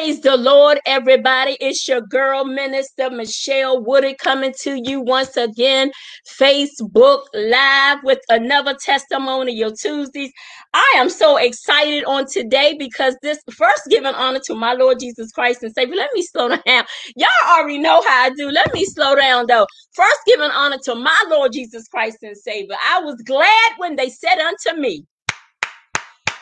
Praise the Lord, everybody. It's your girl, Minister Michelle Woodard, coming to you once again, Facebook Live with another testimonial Tuesdays. I am so excited on today because this first giving honor to my Lord Jesus Christ and Savior. Let me slow down. Y'all already know how I do. Let me slow down though. First giving honor to my Lord Jesus Christ and Savior. I was glad when they said unto me,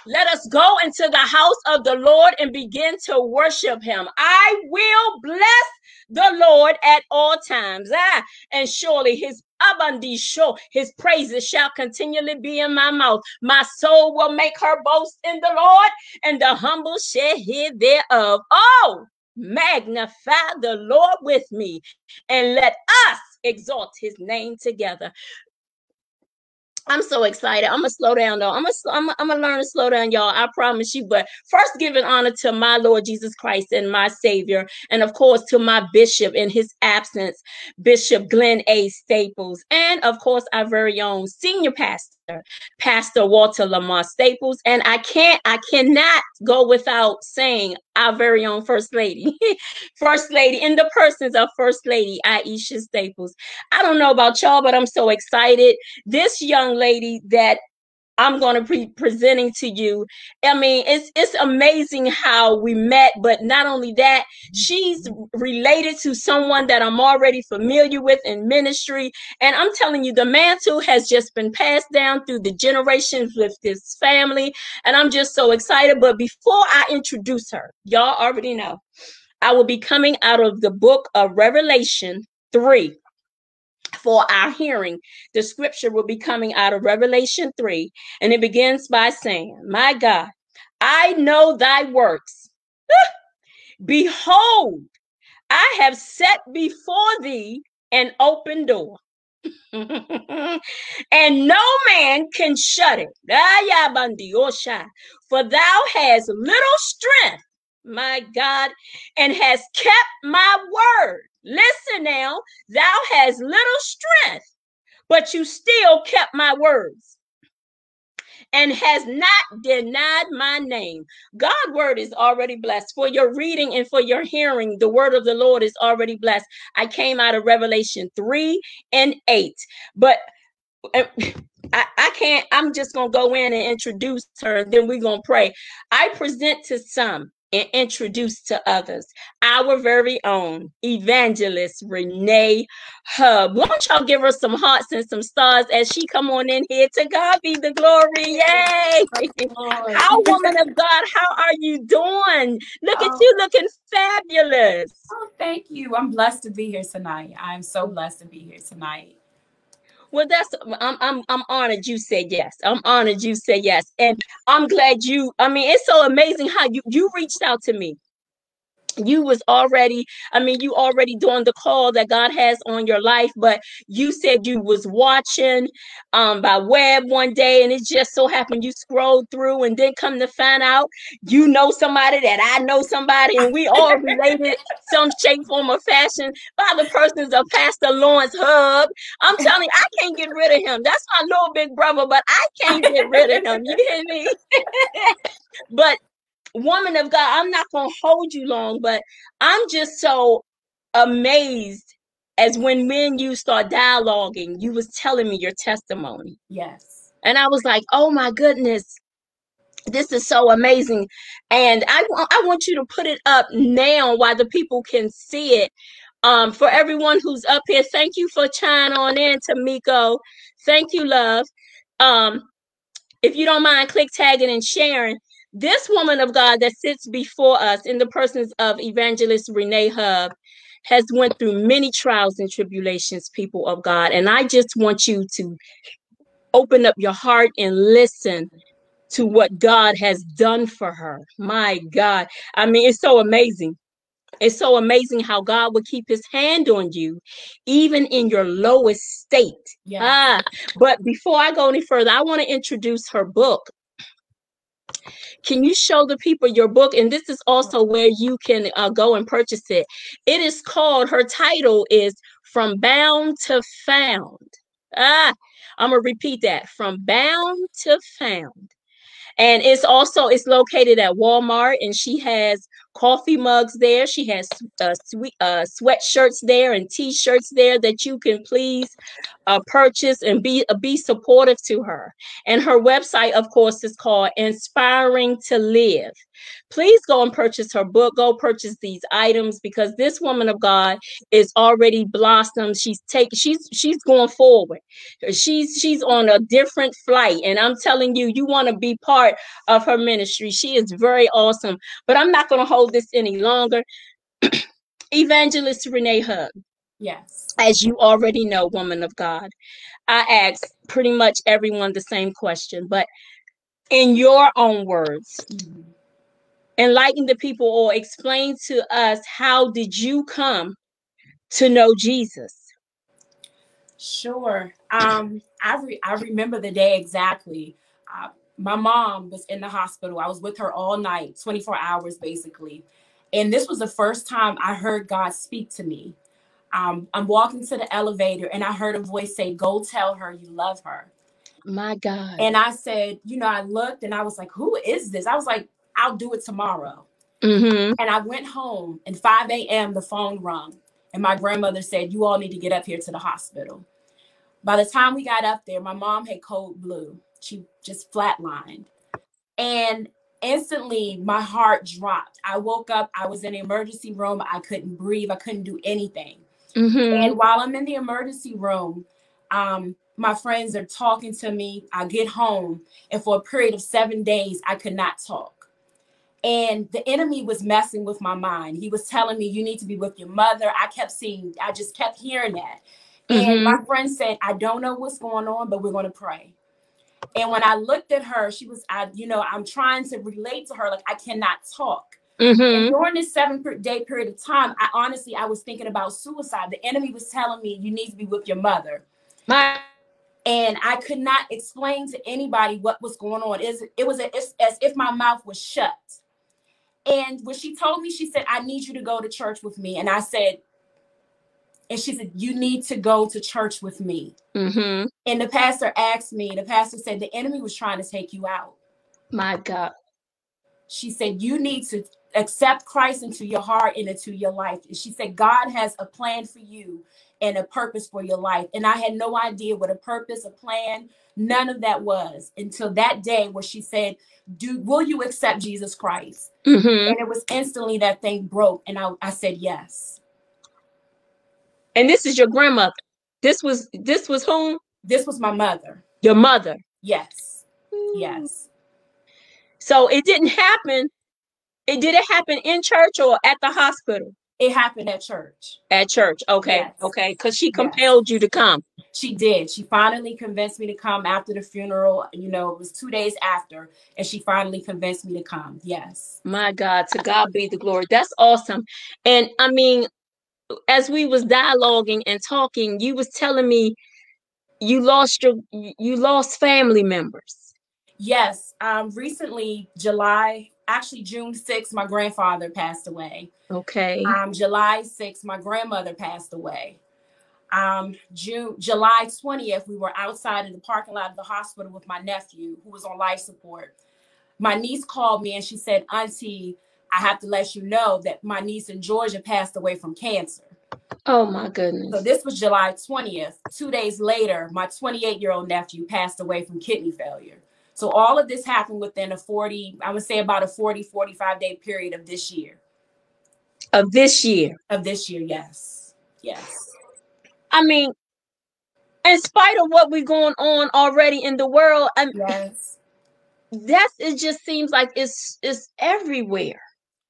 let us go into the house of the Lord and begin to worship him. I will bless the Lord at all times. Ah, and surely his abundant show his praises shall continually be in my mouth. My soul will make her boast in the Lord, and the humble shall hear thereof. Oh, magnify the Lord with me, and let us exalt his name together. I'm so excited. I'm gonna slow down though. I'm gonna I'm, I'm gonna learn to slow down, y'all. I promise you. But first, giving honor to my Lord Jesus Christ and my Savior, and of course to my bishop in his absence, Bishop Glenn A. Staples, and of course our very own senior pastor. Pastor Walter Lamar Staples. And I can't, I cannot go without saying our very own First Lady. First Lady, in the persons of First Lady Aisha Staples. I don't know about y'all, but I'm so excited. This young lady that I'm going to be presenting to you. I mean, it's it's amazing how we met, but not only that, she's related to someone that I'm already familiar with in ministry, and I'm telling you, the mantle has just been passed down through the generations with this family, and I'm just so excited. But before I introduce her, y'all already know, I will be coming out of the book of Revelation three for our hearing. The scripture will be coming out of Revelation 3, and it begins by saying, My God, I know thy works. Behold, I have set before thee an open door. and no man can shut it. Ah, oh, for thou hast little strength, my God, and has kept my word Listen now, thou has little strength, but you still kept my words and has not denied my name. God' word is already blessed. For your reading and for your hearing, the word of the Lord is already blessed. I came out of Revelation 3 and 8. But uh, I, I can't, I'm just going to go in and introduce her, then we're going to pray. I present to some and introduce to others our very own evangelist Rennee Hubb. Won't y'all give her some hearts and some stars as she come on in here? To God be the glory. Yay! how woman of God, how are you doing? Look oh. at you looking fabulous. Oh, thank you. I'm blessed to be here tonight. I'm so blessed to be here tonight. Well, that's I'm I'm I'm honored you said yes. I'm honored you said yes. And I'm glad you I mean it's so amazing how you you reached out to me you was already i mean you already doing the call that god has on your life but you said you was watching um by web one day and it just so happened you scrolled through and then come to find out you know somebody that i know somebody and we all related some shape form or fashion by the persons of pastor lawrence hubb. I'm telling you i can't get rid of him. That's my little big brother but i can't get rid of him. You hear me? But woman of God, I'm not going to hold you long, but I'm just so amazed as when when you start dialoguing, you was telling me your testimony. Yes. And I was like, "Oh my goodness. This is so amazing." And I I want you to put it up now while the people can see it. Um, for everyone who's up here, thank you for chiming on in, Tamiko. Thank you, love. Um, if you don't mind, click tagging and sharing this woman of God that sits before us in the persons of evangelist Rennee Hubb has went through many trials and tribulations, people of God. And I just want you to open up your heart and listen to what God has done for her. My God. I mean, it's so amazing. It's so amazing how God would keep his hand on you, even in your lowest state. Yes. Ah, but before I go any further, I want to introduce her book, can you show the people your book? And this is also where you can uh, go and purchase it. It is called, her title is From Bound to Found. Ah, I'm going to repeat that From Bound to Found. And it's also it's located at Walmart, and she has coffee mugs there. She has uh, sweet uh, sweatshirts there and t-shirts there that you can please uh, purchase and be uh, be supportive to her. And her website, of course, is called Inspiring to Live. Please go and purchase her book. Go purchase these items because this woman of God is already blossomed. She's taking she's she's going forward. She's she's on a different flight. And I'm telling you, you want to be part of her ministry. She is very awesome. But I'm not going to hold this any longer. Evangelist Rennee Hubb. Yes. As you already know, woman of God, I ask pretty much everyone the same question, but in your own words, mm-hmm. enlighten the people or explain to us how did you come to know Jesus? Sure. Um, I re- I remember the day exactly. Uh, my mom was in the hospital. I was with her all night, 24 hours basically. And this was the first time I heard God speak to me. Um, I'm walking to the elevator and I heard a voice say, Go tell her you love her. My God. And I said, You know, I looked and I was like, Who is this? I was like, I'll do it tomorrow. Mm-hmm. And I went home and 5 a.m. the phone rung. And my grandmother said, You all need to get up here to the hospital. By the time we got up there, my mom had cold blue. She just flatlined. And instantly my heart dropped. I woke up, I was in the emergency room, I couldn't breathe, I couldn't do anything. Mm-hmm. And while I'm in the emergency room, um, my friends are talking to me. I get home, and for a period of seven days, I could not talk. And the enemy was messing with my mind. He was telling me, You need to be with your mother. I kept seeing, I just kept hearing that. And mm-hmm. my friend said, I don't know what's going on, but we're going to pray. And when I looked at her, she was, I, you know, I'm trying to relate to her, like I cannot talk. Mm-hmm. And during this seven day period of time, I honestly I was thinking about suicide. The enemy was telling me you need to be with your mother. My and I could not explain to anybody what was going on. Is it was as if my mouth was shut. And when she told me, she said, "I need you to go to church with me," and I said, and she said, "You need to go to church with me." Mm-hmm. And the pastor asked me. The pastor said, "The enemy was trying to take you out." My God. She said, "You need to accept Christ into your heart and into your life. And she said, God has a plan for you and a purpose for your life. And I had no idea what a purpose, a plan, none of that was until that day where she said, Do will you accept Jesus Christ? Mm-hmm. And it was instantly that thing broke. And I, I said yes. And this is your grandmother. This was this was whom? This was my mother. Your mother. Yes. Yes. So it didn't happen it did it happen in church or at the hospital? It happened at church. At church, okay, Yes. okay, because she compelled you to come. She did. She finally convinced me to come after the funeral. You know, it was two days after, and she finally convinced me to come. Yes. My God, to God be the glory. That's awesome. And I mean, as we was dialoguing and talking, you was telling me you lost your you lost family members. Yes. Um, recently, July actually June 6th, my grandfather passed away. Okay. Um, July 6th, my grandmother passed away. Um, June, July 20th, we were outside in the parking lot of the hospital with my nephew who was on life support. My niece called me and she said, Auntie, I have to let you know that my niece in Georgia passed away from cancer. Oh my goodness. So this was July 20th. Two days later, my 28 year old nephew passed away from kidney failure. So all of this happened within a 40, I would say about a 40, 45 day period of this year. Of this year. Of this year, yes. Yes. I mean, in spite of what we're going on already in the world, I yes. That's it just seems like it's it's everywhere.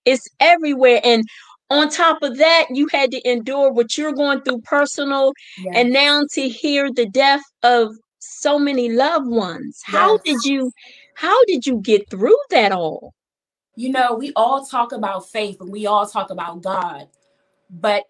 It's everywhere. And on top of that, you had to endure what you're going through personal, yes. and now to hear the death of so many loved ones. Yes. How did you how did you get through that all? You know, we all talk about faith and we all talk about God, but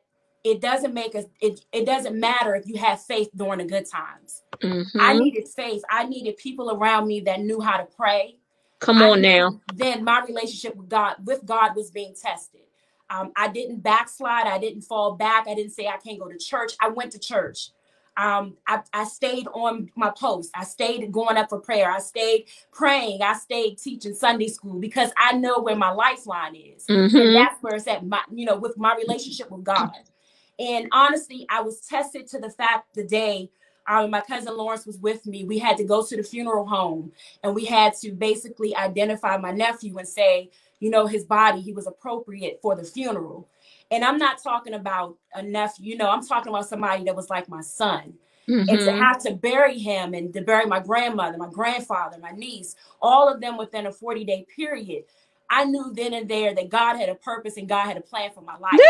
it doesn't make us it, it doesn't matter if you have faith during the good times. Mm-hmm. I needed faith. I needed people around me that knew how to pray. Come on now. Then my relationship with God with God was being tested. Um, I didn't backslide. I didn't fall back. I didn't say I can't go to church. I went to church. Um, I, I stayed on my post. I stayed going up for prayer. I stayed praying. I stayed teaching Sunday school because I know where my lifeline is. Mm-hmm. And that's where it's at my, you know, with my relationship with God. And honestly, I was tested to the fact the day um, my cousin Lawrence was with me. We had to go to the funeral home and we had to basically identify my nephew and say, you know, his body, he was appropriate for the funeral. And I'm not talking about a nephew, you know, I'm talking about somebody that was like my son. And to Mm-hmm. have to bury him and to bury my grandmother, my grandfather, my niece, all of them within a 40 day period, I knew then and there that God had a purpose and God had a plan for my life.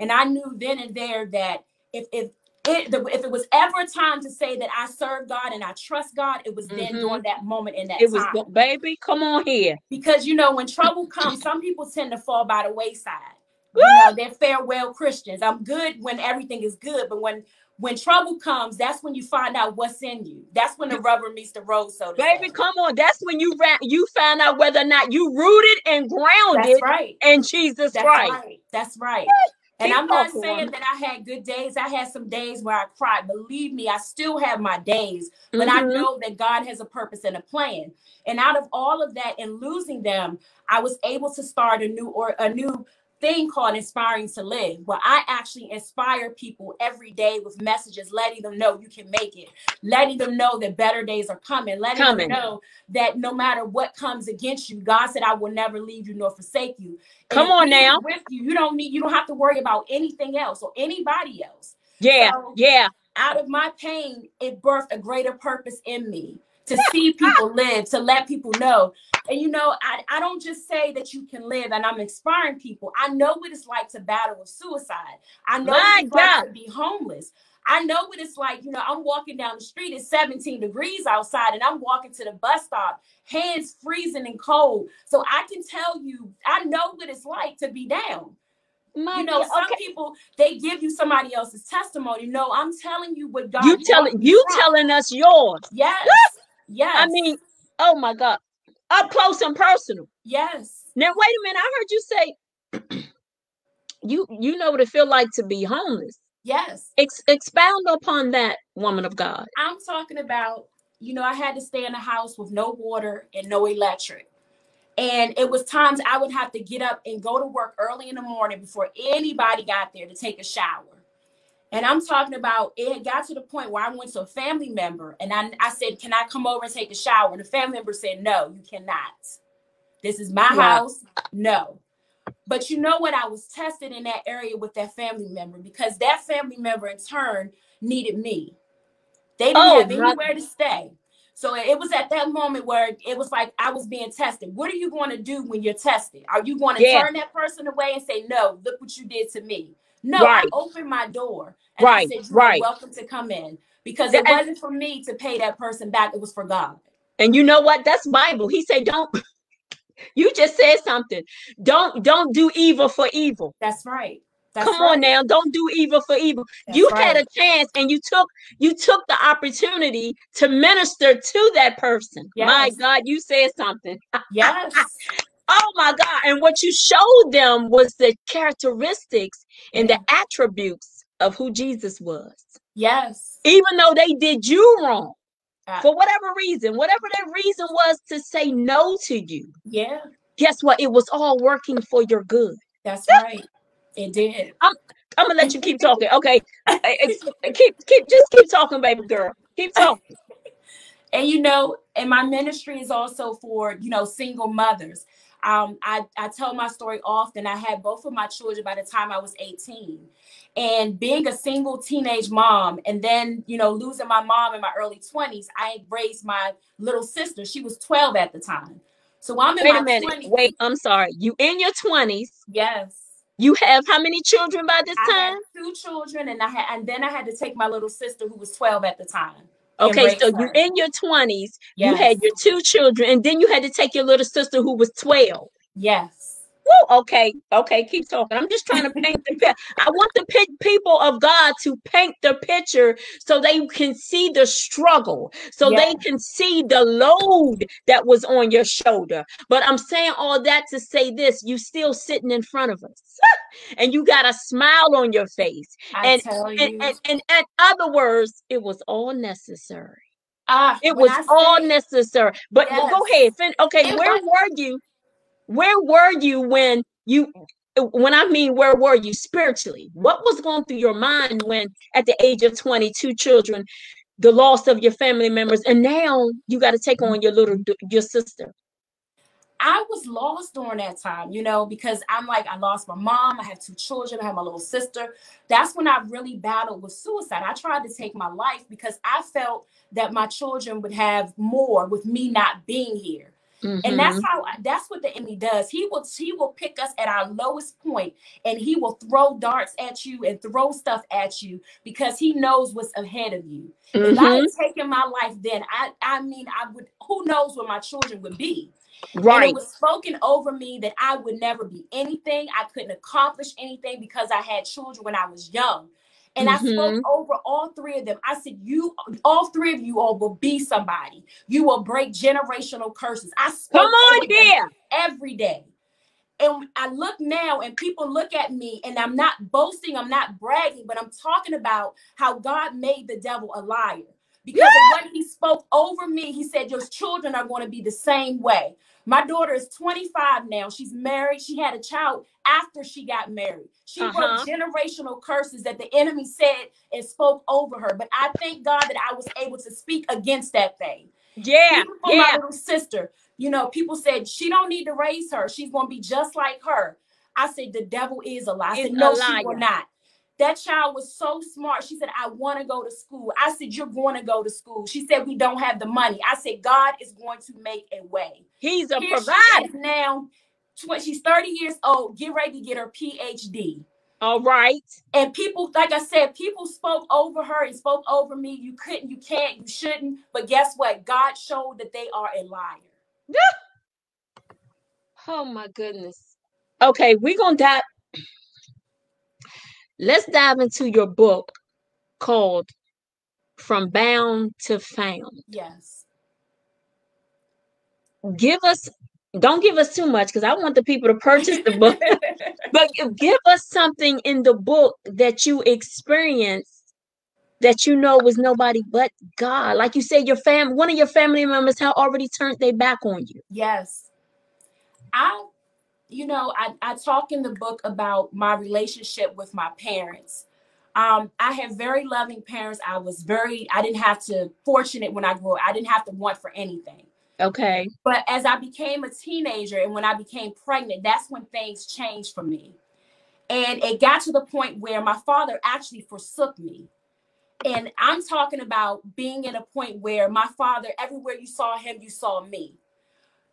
And I knew then and there that if if it, the, if it was ever a time to say that I serve God and I trust God, it was then Mhm. during that moment in that It was, time. go- baby, come on here. because you know when trouble comes, some people tend to fall by the wayside. You know, they're farewell Christians. I'm good when everything is good, but when when trouble comes, that's when you find out what's in you. That's when the rubber meets the road, so to Baby, say. come on. That's when you ra- you found out whether or not you rooted and grounded That's right. in Jesus That's Christ. right. That's right. And Keep I'm not saying that I had good days. I had some days where I cried. Believe me, I still have my days, but I Mhm. know that God has a purpose and a plan. And out of all of that and losing them, I was able to start a new or a new thing called inspiring to live where i actually inspire people every day with messages letting them know you can make it letting them know that better days are coming letting Coming. them know that no matter what comes against you god said i will never leave you nor forsake you Come on now. with you you don't need you don't have to worry about anything else or anybody else Yeah, So- yeah. out of my pain, it birthed a greater purpose in me to see people live, to let people know. And you know, I, I don't just say that you can live and I'm inspiring people. I know what it's like to battle with suicide. I know My what it's like to be homeless. I know what it's like, you know, I'm walking down the street, it's 17 degrees outside, and I'm walking to the bus stop, hands freezing and cold. So I can tell you, I know what it's like to be down My you know, some okay. people they give you somebody else's testimony. No, I'm telling you what God. You telling you telling us yours. Yes, yes. I mean, oh my God. Up close and personal. yes, Now wait a minute. I heard you say you you know what it feel like to be homeless. yes. Ex- expound upon that, woman of God. I'm talking about. You know, I had to stay in a house with no water and no electric. And it was times I would have to get up and go to work early in the morning before anybody got there to take a shower. And I'm talking about it had got to the point where I went to a family member and I, I said, Can I come over and take a shower? And the family member said, No, you cannot. This is my Wow. house. No. But you know what? I was tested in that area with that family member because that family member in turn needed me. They didn't Oh, have anywhere to stay. So it was at that moment where it was like I was being tested. What are you going to do when you're tested? Are you going to Yeah. turn that person away and say, No, look what you did to me? No, Right. I opened my door and Right, I said, right. welcome to come in. Because That- it wasn't for me to pay that person back, it was for God. And you know what? That's Bible. He said, "Don't." You just said something. Don't don't do evil for evil. That's right. That's Come right. on now, don't do evil for evil. That's you right. had a chance and you took you took the opportunity to minister to that person. My God, you said something. Yes. Oh my God. And what you showed them was the characteristics and the attributes of who Jesus was. Yes. Even though they did you wrong for whatever reason, whatever their reason was to say no to you, yeah, guess what? It was all working for your good. that's right. It did. I'm I'm gonna let you keep talking. Okay. Keep keep just keep talking, baby girl. Keep talking. And you know, and my ministry is also for, you know, single mothers. Um, I, I tell my story often. I had both of my children by the time I was 18. And being a single teenage mom, and then, you know, losing my mom in my early 20s, I raised my little sister. She was 12 at the time. So I'm in Wait my a minute. 20s. Wait, I'm sorry. You in your twenties. Yes. You have how many children by this I had time? two children, and I had, and then I had to take my little sister who was 12 at the time. Okay, so you're in your twenties. You had your two children, and then you had to take your little sister who was twelve. Yes. Woo, okay, okay, keep talking. I'm just trying to paint the picture. I want the pe- people of God to paint the picture so they can see the struggle, so they can see the load that was on your shoulder. But I'm saying all that to say this you still sitting in front of us, and you got a smile on your face. I And, tell you. and, and, and in other words, it was all necessary. ah, It was all necessary. But but go ahead. Fin- okay, It where was- were you? Where were you when you when I mean where were you spiritually? Mm-hmm. What was going through your mind when at the age of 22 children, the loss of your family members, and now you got to take on mm-hmm. your little your sister? I was lost during that time, you know, because I'm like, I lost my mom, I have two children, I have my little sister. That's when I really battled with suicide. I tried to take my life because I felt that my children would have more with me not being here. And that's how that's what the enemy does. He will he will pick us at our lowest point and he will throw darts at you and throw stuff at you because he knows what's ahead of you. If I Mhm. had taken my life then, I I mean I would who knows where my children would be. And right. it was spoken over me that I would never be anything. I couldn't accomplish anything because I had children when I was young. And I Mhm. spoke over all three of them. I said, You, all three of you all will be somebody. You will break generational curses. I spoke Come on over them every day. And I look now and people look at me and I'm not boasting, I'm not bragging, but I'm talking about how God made the devil a liar. Because of what he spoke over me, he said, Your children are going to be the same way. My daughter is 25 now. She's married. She had a child after she got married. She Uh-huh. broke generational curses that the enemy said and spoke over her. But I thank God that I was able to speak against that thing. Yeah. Even for my Yeah. little sister, you know, people said she don't need to raise her. She's gonna be just like her. I said the devil is a lie. I said no, she will not. That child was so smart. She said, I want to go to school. I said, You're going to go to school. She said, We don't have the money. I said, God is going to make a way. He's a Here provider. now. tw- She's 30 years old, get ready to get her PhD. All right. And people, like I said, people spoke over her and spoke over me. You couldn't, you can't, you shouldn't. But guess what? God showed that they are a liar. Oh my goodness. Okay, we're gonna dive. Let's dive into your book called From Bound to Found. Yes. Give us, don't give us too much because I want the people to purchase the book, but gi- give us something in the book that you experienced that you know was nobody but God. Like you said, your fam, one of your family members had already turned their back on you. Yes. I, you know, I, I talk in the book about my relationship with my parents. Um, I have very loving parents. I was very, I didn't have to, fortunate when I grew up, I didn't have to want for anything. Okay. But as I became a teenager and when I became pregnant, that's when things changed for me. And it got to the point where my father actually forsook me. And I'm talking about being at a point where my father, everywhere you saw him, you saw me.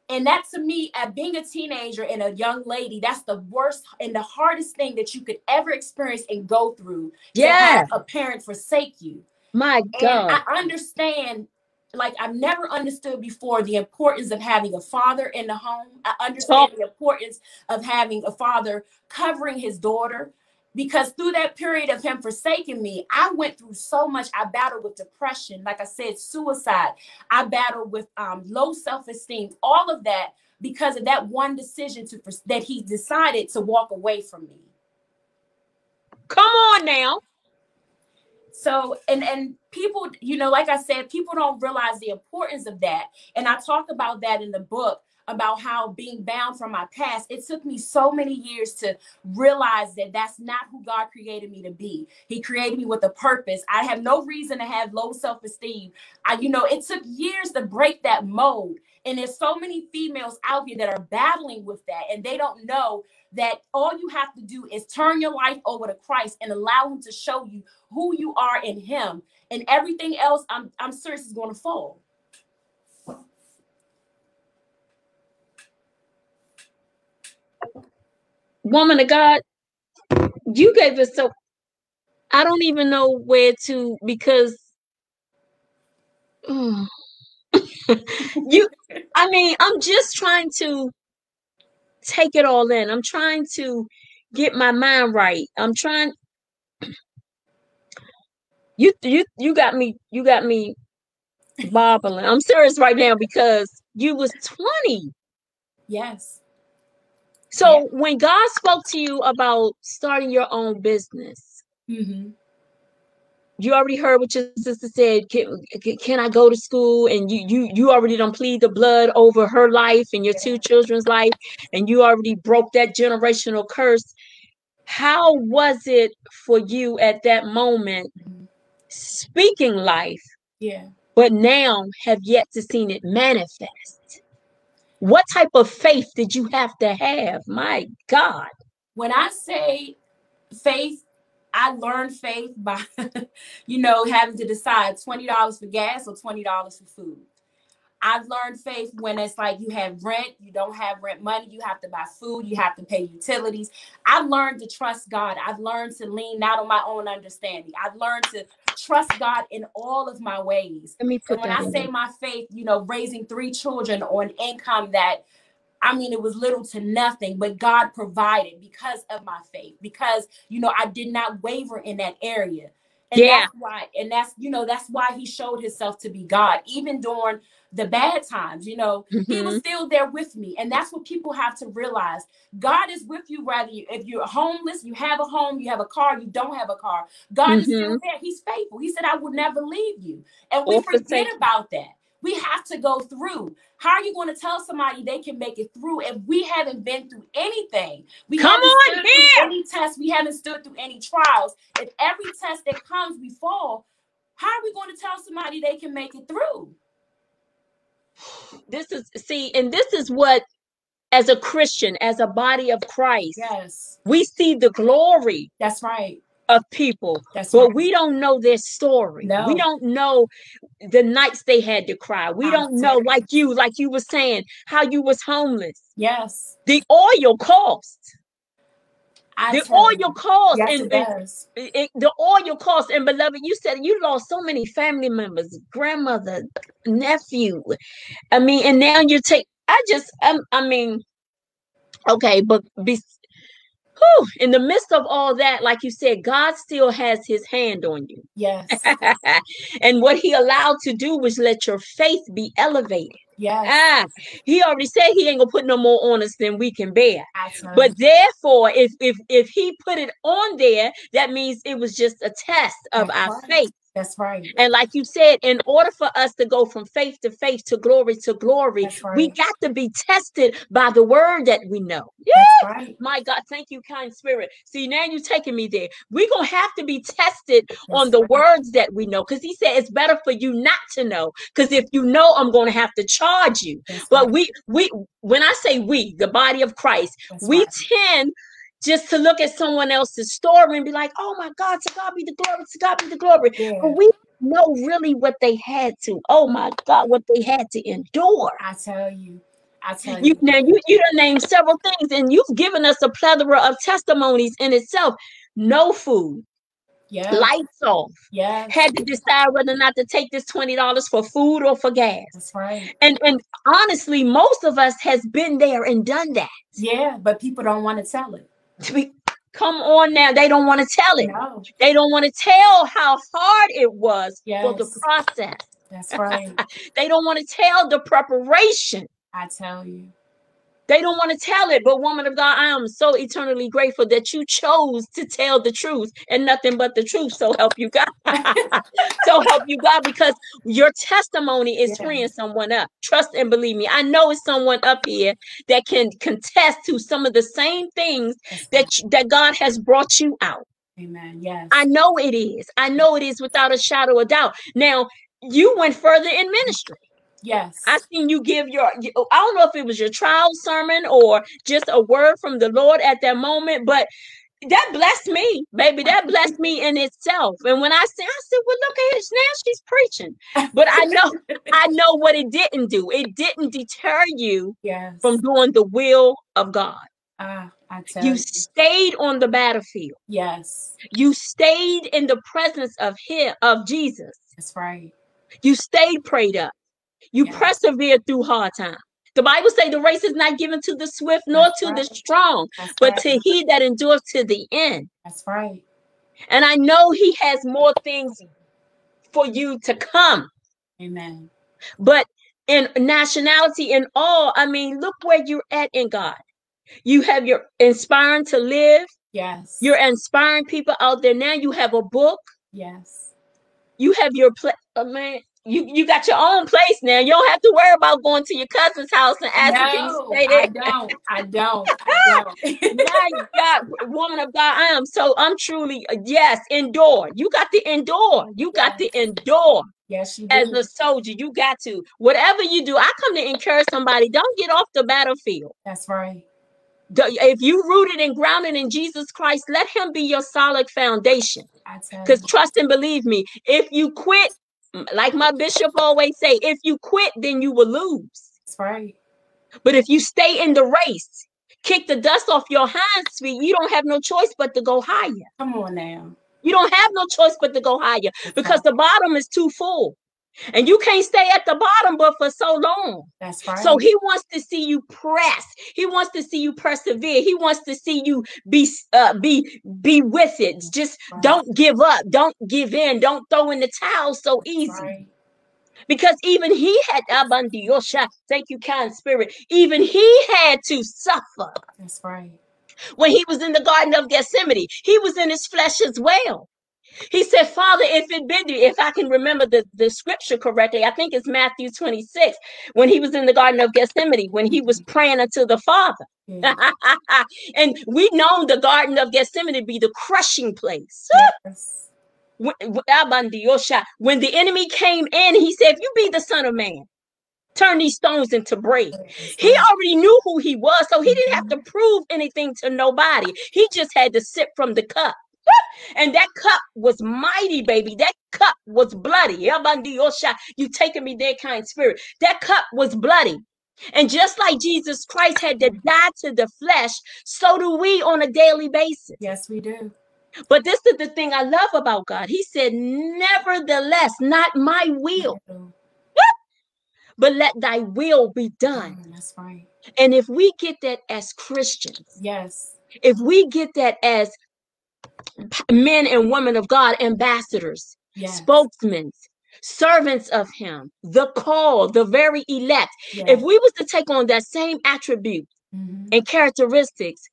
And that to me, at being a teenager and a young lady, that's the worst and the hardest thing that you could ever experience and go through. Yeah. a parent forsake you. My And God. I understand, like I've never understood before the importance of having a father in the home. I understand the importance of having a father covering his daughter. Because through that period of him forsaking me, I went through so much. I battled with depression, like I said, suicide. I battled with um, low self-esteem, all of that because of that one decision to that he decided to walk away from me. Come on now. So and and people, you know, like I said, people don't realize the importance of that. And I talk about that in the book about how being bound from my past, it took me so many years to realize that that's not who God created me to be. He created me with a purpose. I have no reason to have low self-esteem. I, you know, it took years to break that mold. And there's so many females out here that are battling with that, and they don't know that all you have to do is turn your life over to Christ and allow Him to show you who you are in Him, and everything else, I'm I'm serious is going to fall. Woman of God, you gave us so I don't even know where to because Mm. you I mean, I'm just trying to take it all in. I'm trying to get my mind right. I'm trying you you you got me you got me bobbling. I'm serious right now because you was 20. Yes. So Yeah. when God spoke to you about starting your own business, hmm you already heard what your sister said. Can, can- I go to school? And you you you already don't plead the blood over her life and your two children's life, and you already broke that generational curse. How was it for you at that moment Mhm. speaking life, Yeah. but now have yet to seen it manifest? What type of faith did you have to have? My God. When I say faith, I learned faith by, you know, having to decide $20 for gas or $20 for food. I've learned faith when it's like you have rent, you don't have rent money, you have to buy food, you have to pay utilities. I've learned to trust God. I've learned to lean not on my own understanding. I've learned to trust God in all of my ways. Let me put And when I in say my faith, you know, raising three children on income that I mean, it was little to nothing, but God provided because of my faith, because, you know, I did not waver in that area. And Yeah. that's why, and that's, you know, that's why he showed himself to be God, even during the bad times, you know, he Mhm. was still there with me. And that's what people have to realize. God is with you, whether you, if you're homeless, you have a home, you have a car, you don't have a car. God is still there. He's faithful. He said, I will never leave you. And we Or forget about that. We have to go through. How are you going to tell somebody they can make it through if we haven't been through anything? We Come haven't on stood through here. any tests. We haven't stood through any trials. If every test that comes we fall, how are we going to tell somebody they can make it through? This is see, and this is what as a Christian, as a body of Christ, Yes, we see the glory that's right. of people, That's but right. we don't know their story. No. We don't know the nights they had to cry. We don't know, like you, like you were saying, how you was homeless. Yes, The oil cost. I The oil cost. Yes, and, it and does. it, it- the oil cost. And beloved, you said you lost so many family members, grandmother, nephew. I mean, and now you take. I just, um, I mean, okay, but be, whew, in the midst of all that, like you said, God still has His hand on you, Yes, and what He allowed to do was let your faith be elevated. Yes. Ah, He already said He ain't gonna put no more on us than we can bear. But therefore, if if if He put it on there, that means it was just a test of That's our right. faith. That's right. And like you said, in order for us to go from faith to faith to glory to glory, That's we got to be tested by the word that we know. Yeah. That's right. My God, thank you, kind spirit. See, now you're taking me there. We're going to have to be tested on the right. words that we know because he said it's better for you not to know because if you know, I'm going to have to charge you. That's But right. we, we, when I say we, the body of Christ, That's we right. tend just to look at someone else's story and be like, oh my God, to God be the glory, to God be the glory. Yeah, But we know really what they had to. Oh my God, what they had to endure. I tell you. I tell You you. now you you done named several things, and you've given us a plethora of testimonies in itself. No food, Yeah. lights off. Yeah. Had to decide whether or not to take this twenty dollars for food or for gas. That's right. And and honestly, most of us has been there and done that. Yeah, but people don't want to tell it. To be, come on now, they don't want to tell it. No, They don't want to tell how hard it was for the process. that's right. They don't want to tell the preparation. I tell you. They don't want to tell it. But woman of God, I am so eternally grateful that you chose to tell the truth and nothing but the truth. So help you God. so help you God because your testimony is Yeah. freeing someone up. Trust and believe me. I know it's someone up here that can contest to some of the same things that that God has brought you out. Amen. Yes. I know it is. I know it is without a shadow of doubt. Now, you went further in ministry. Yes. I seen you give your, I don't know if it was your trial sermon or just a word from the Lord at that moment, but that blessed me, baby. That blessed me in itself. And when I said, I said, well, look at it. Now she's preaching. But I know, I know what it didn't do. It didn't deter you yes. from doing the will of God. Ah, I tell You you. stayed on the battlefield. Yes. You stayed in the presence of him, of Jesus. That's right. You stayed prayed up. You Yes. persevered through hard times. The Bible say the race is not given to the swift nor That's to the strong, That's but right. to he that endures to the end. That's right. And I know he has more things for you to come. Amen. But in nationality and all, I mean, look where you're at in God. You have your inspiring to live. Yes. You're inspiring people out there now. You have a book. yes. You have your place. Oh, man, you you got your own place now. You don't have to worry about going to your cousin's house and asking can you No, stay I there. don't. I don't. I don't. My God, woman of God, I am so I'm truly uh, yes, endure. You got to endure. You got to endure yes, you as a soldier. You got to. Whatever you do, I come to encourage somebody. Don't get off the battlefield. That's right. If you rooted and grounded in Jesus Christ, let him be your solid foundation. I tell Because trust and believe me, if you quit, like my bishop always say, if you quit, then you will lose. That's right. But if you stay in the race, kick the dust off your hinds feet, you don't have no choice but to go higher. Come on now. You don't have no choice but to go higher because the bottom is too full. And you can't stay at the bottom but for so long. That's right. So he wants to see you press. He wants to see you persevere. He wants to see you be uh, be be with it. Just Right. don't give up. Don't give in. Don't throw in the towel so easy. right. Because even he had abandiyosha. Thank you, kind spirit. Even he had to suffer That's right. when he was in the Garden of Gethsemane. He was in his flesh as well. He said, Father, if it be thee, if I can remember the, the scripture correctly, I think it's Matthew 26, when he was in the Garden of Gethsemane, when he was praying unto the Father. Yeah. Mm. and we know the Garden of Gethsemane to be the crushing place. yes. When, ah, oh, when the enemy came in, he said, If you be the Son of Man, turn these stones into bread. He already knew who he was, so he didn't have to mm-hmm. prove anything to nobody. He just had to sip from the cup. And that cup was mighty, baby. That cup was bloody. You taking me there, kind spirit. That cup was bloody. And just like Jesus Christ had to die to the flesh, so do we on a daily basis. Yes, we do. But this is the thing I love about God. He said, Nevertheless, not my will, but let thy will be done. Mm, That's right. And if we get that as Christians, Yes. if we get that as men and women of God, ambassadors, Yes. spokesmen, servants of Him, the called, the very elect, yes. if we was to take on that same attribute Mhm. and characteristics,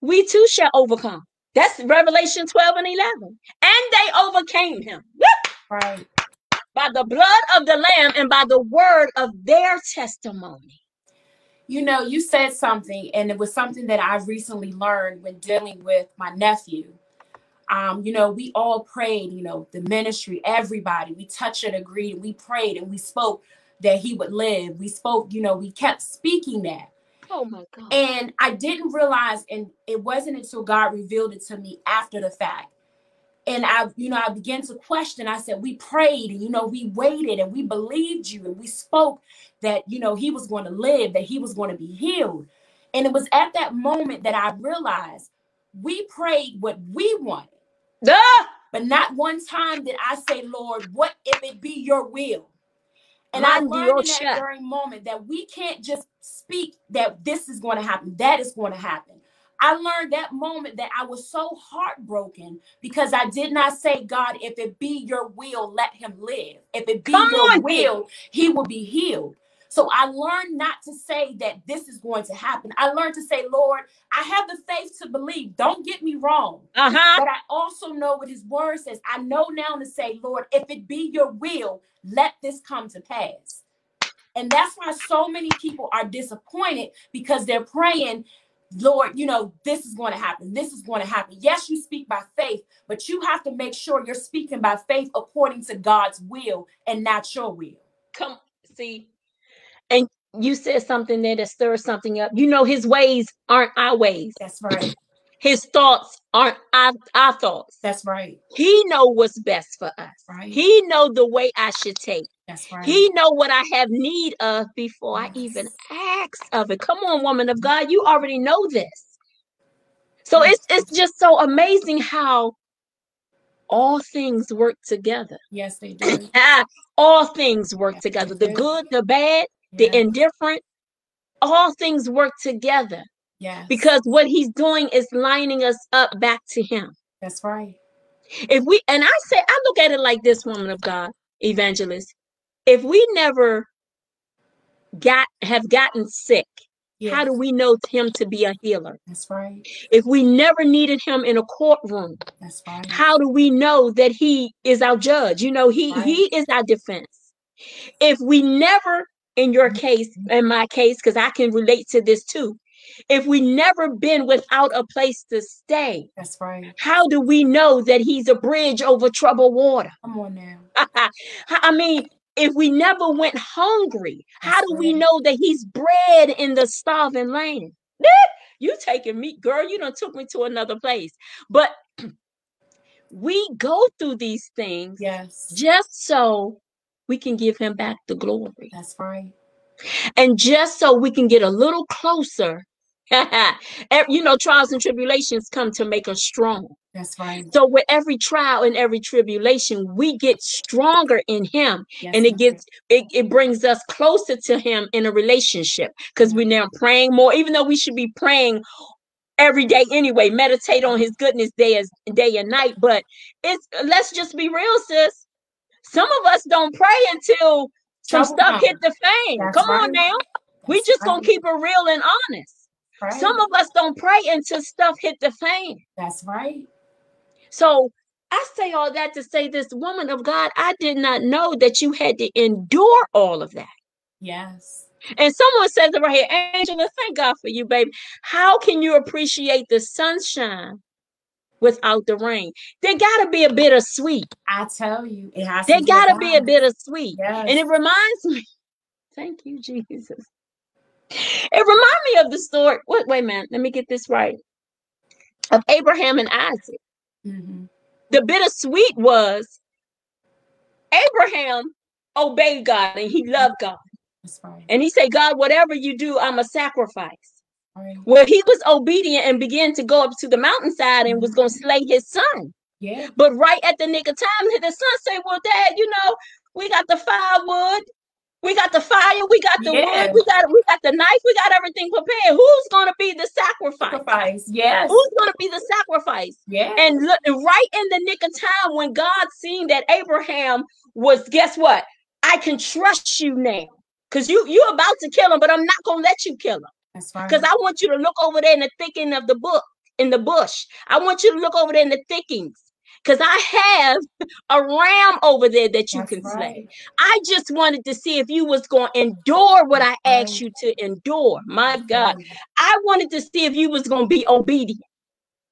we too shall overcome. That's Revelation 12 and 11. And they overcame him Right. by the blood of the Lamb and by the word of their testimony. You know, you said something, and it was something that I recently learned when dealing with my nephew. Um, you know, we all prayed, you know, the ministry, everybody, we touched and agreed, and we prayed and we spoke that he would live. We spoke, you know, we kept speaking that. Oh my God. And I didn't realize, and it wasn't until God revealed it to me after the fact. And I, you know, I began to question. I said, We prayed and, you know, we waited and we believed you and we spoke that, you know, he was going to live, that he was going to be healed. And it was at that moment that I realized we prayed what we wanted, Ah! but not one time did I say, Lord, what if it be your will? And I learned in that very moment that we can't just speak that this is going to happen, that is going to happen. I learned that moment that I was so heartbroken because I did not say, God, if it be your will, let him live. If it be Come your will, he will be healed. So I learned not to say that this is going to happen. I learned to say, Lord, I have the faith to believe. Don't get me wrong. Uh-huh. But I also know what his word says. I know now to say, Lord, if it be your will, let this come to pass. And that's why so many people are disappointed because they're praying, Lord, you know, this is going to happen. This is going to happen. Yes, you speak by faith, but you have to make sure you're speaking by faith according to God's will and not your will. Come see. And you said something there that stirs something up. You know, his ways aren't our ways. That's right. His thoughts aren't our, our thoughts. That's right. He know what's best for us. Right. He know the way I should take. That's right. He know what I have need of before I even ask of it. Come on, woman of God, you already know this. So Yes. it's it's just so amazing how all things work together. yes, they do. all things work Yes, together. The good, the bad, the Yeah. indifferent. all things work together Yes. because what he's doing is lining us up back to him. that's right. If we and I say I look at it like this woman of God, evangelist. If we never got have gotten sick, how do we know him to be a healer? That's right. If we never needed him in a courtroom, That's right. how do we know that he is our judge? You know, he Right. he is our defense. If we never, in your mm-hmm. case, in my case, because I can relate to this too, if we never been without a place to stay, That's right. how do we know that he's a bridge over troubled water? Come on now. I mean, if we never went hungry, how That's do we know that he's bread in the starving land? You taking me, girl, you don't took me to another place. But we go through these things Yes. just so we can give him back the glory. That's right. And just so we can get a little closer. You know, trials and tribulations come to make us strong. That's right. So with every trial and every tribulation, we get stronger in him Yes, and it gets it, it brings us closer to him in a relationship because we're now praying more, even though we should be praying every day anyway, meditate on his goodness day as day and night. But it's let's just be real, sis. Some of us don't pray until some Trouble stuff hit the fan. That's Come on now. We That's just gonna keep it real and honest. Right. Some of us don't pray until stuff hit the fan. That's right. So I say all that to say this woman of God, I did not know that you had to endure all of that. Yes. And someone says it right here, Angela, thank God for you, baby. How can you appreciate the sunshine without the rain? There gotta be a bit of sweet. I tell you, it has There to gotta be a balance. bit of sweet. Yes. And it reminds me, thank you, Jesus. It reminds me of the story. Wait, wait a minute, let me get this right. Of Abraham and Isaac. Mhm. The bittersweet was Abraham obeyed God and he loved God. That's right. And he said, God, whatever you do, I'm a sacrifice. Well, he was obedient and began to go up to the mountainside and was mm-hmm. going to slay his son. Yeah. But right at the nick of time, the son said, Well, Dad, you know, we got the firewood, we got the fire, we got the Yeah. wood, we got we got the knife, we got everything prepared. Who's gonna be the sacrifice? Sacrifice. Yes. Who's gonna be the sacrifice? Yeah. And look, right in the nick of time when God seen that Abraham was, guess what? I can trust you now. Because you you're about to kill him, but I'm not gonna let you kill him. That's right. Because I want you to look over there in the thickening of the book, in the bush. I want you to look over there in the thickings. Because I have a ram over there that you That's can slay. I just wanted to see if you was going to endure what I asked right. you to endure. My God. I wanted to see if you was going to be obedient.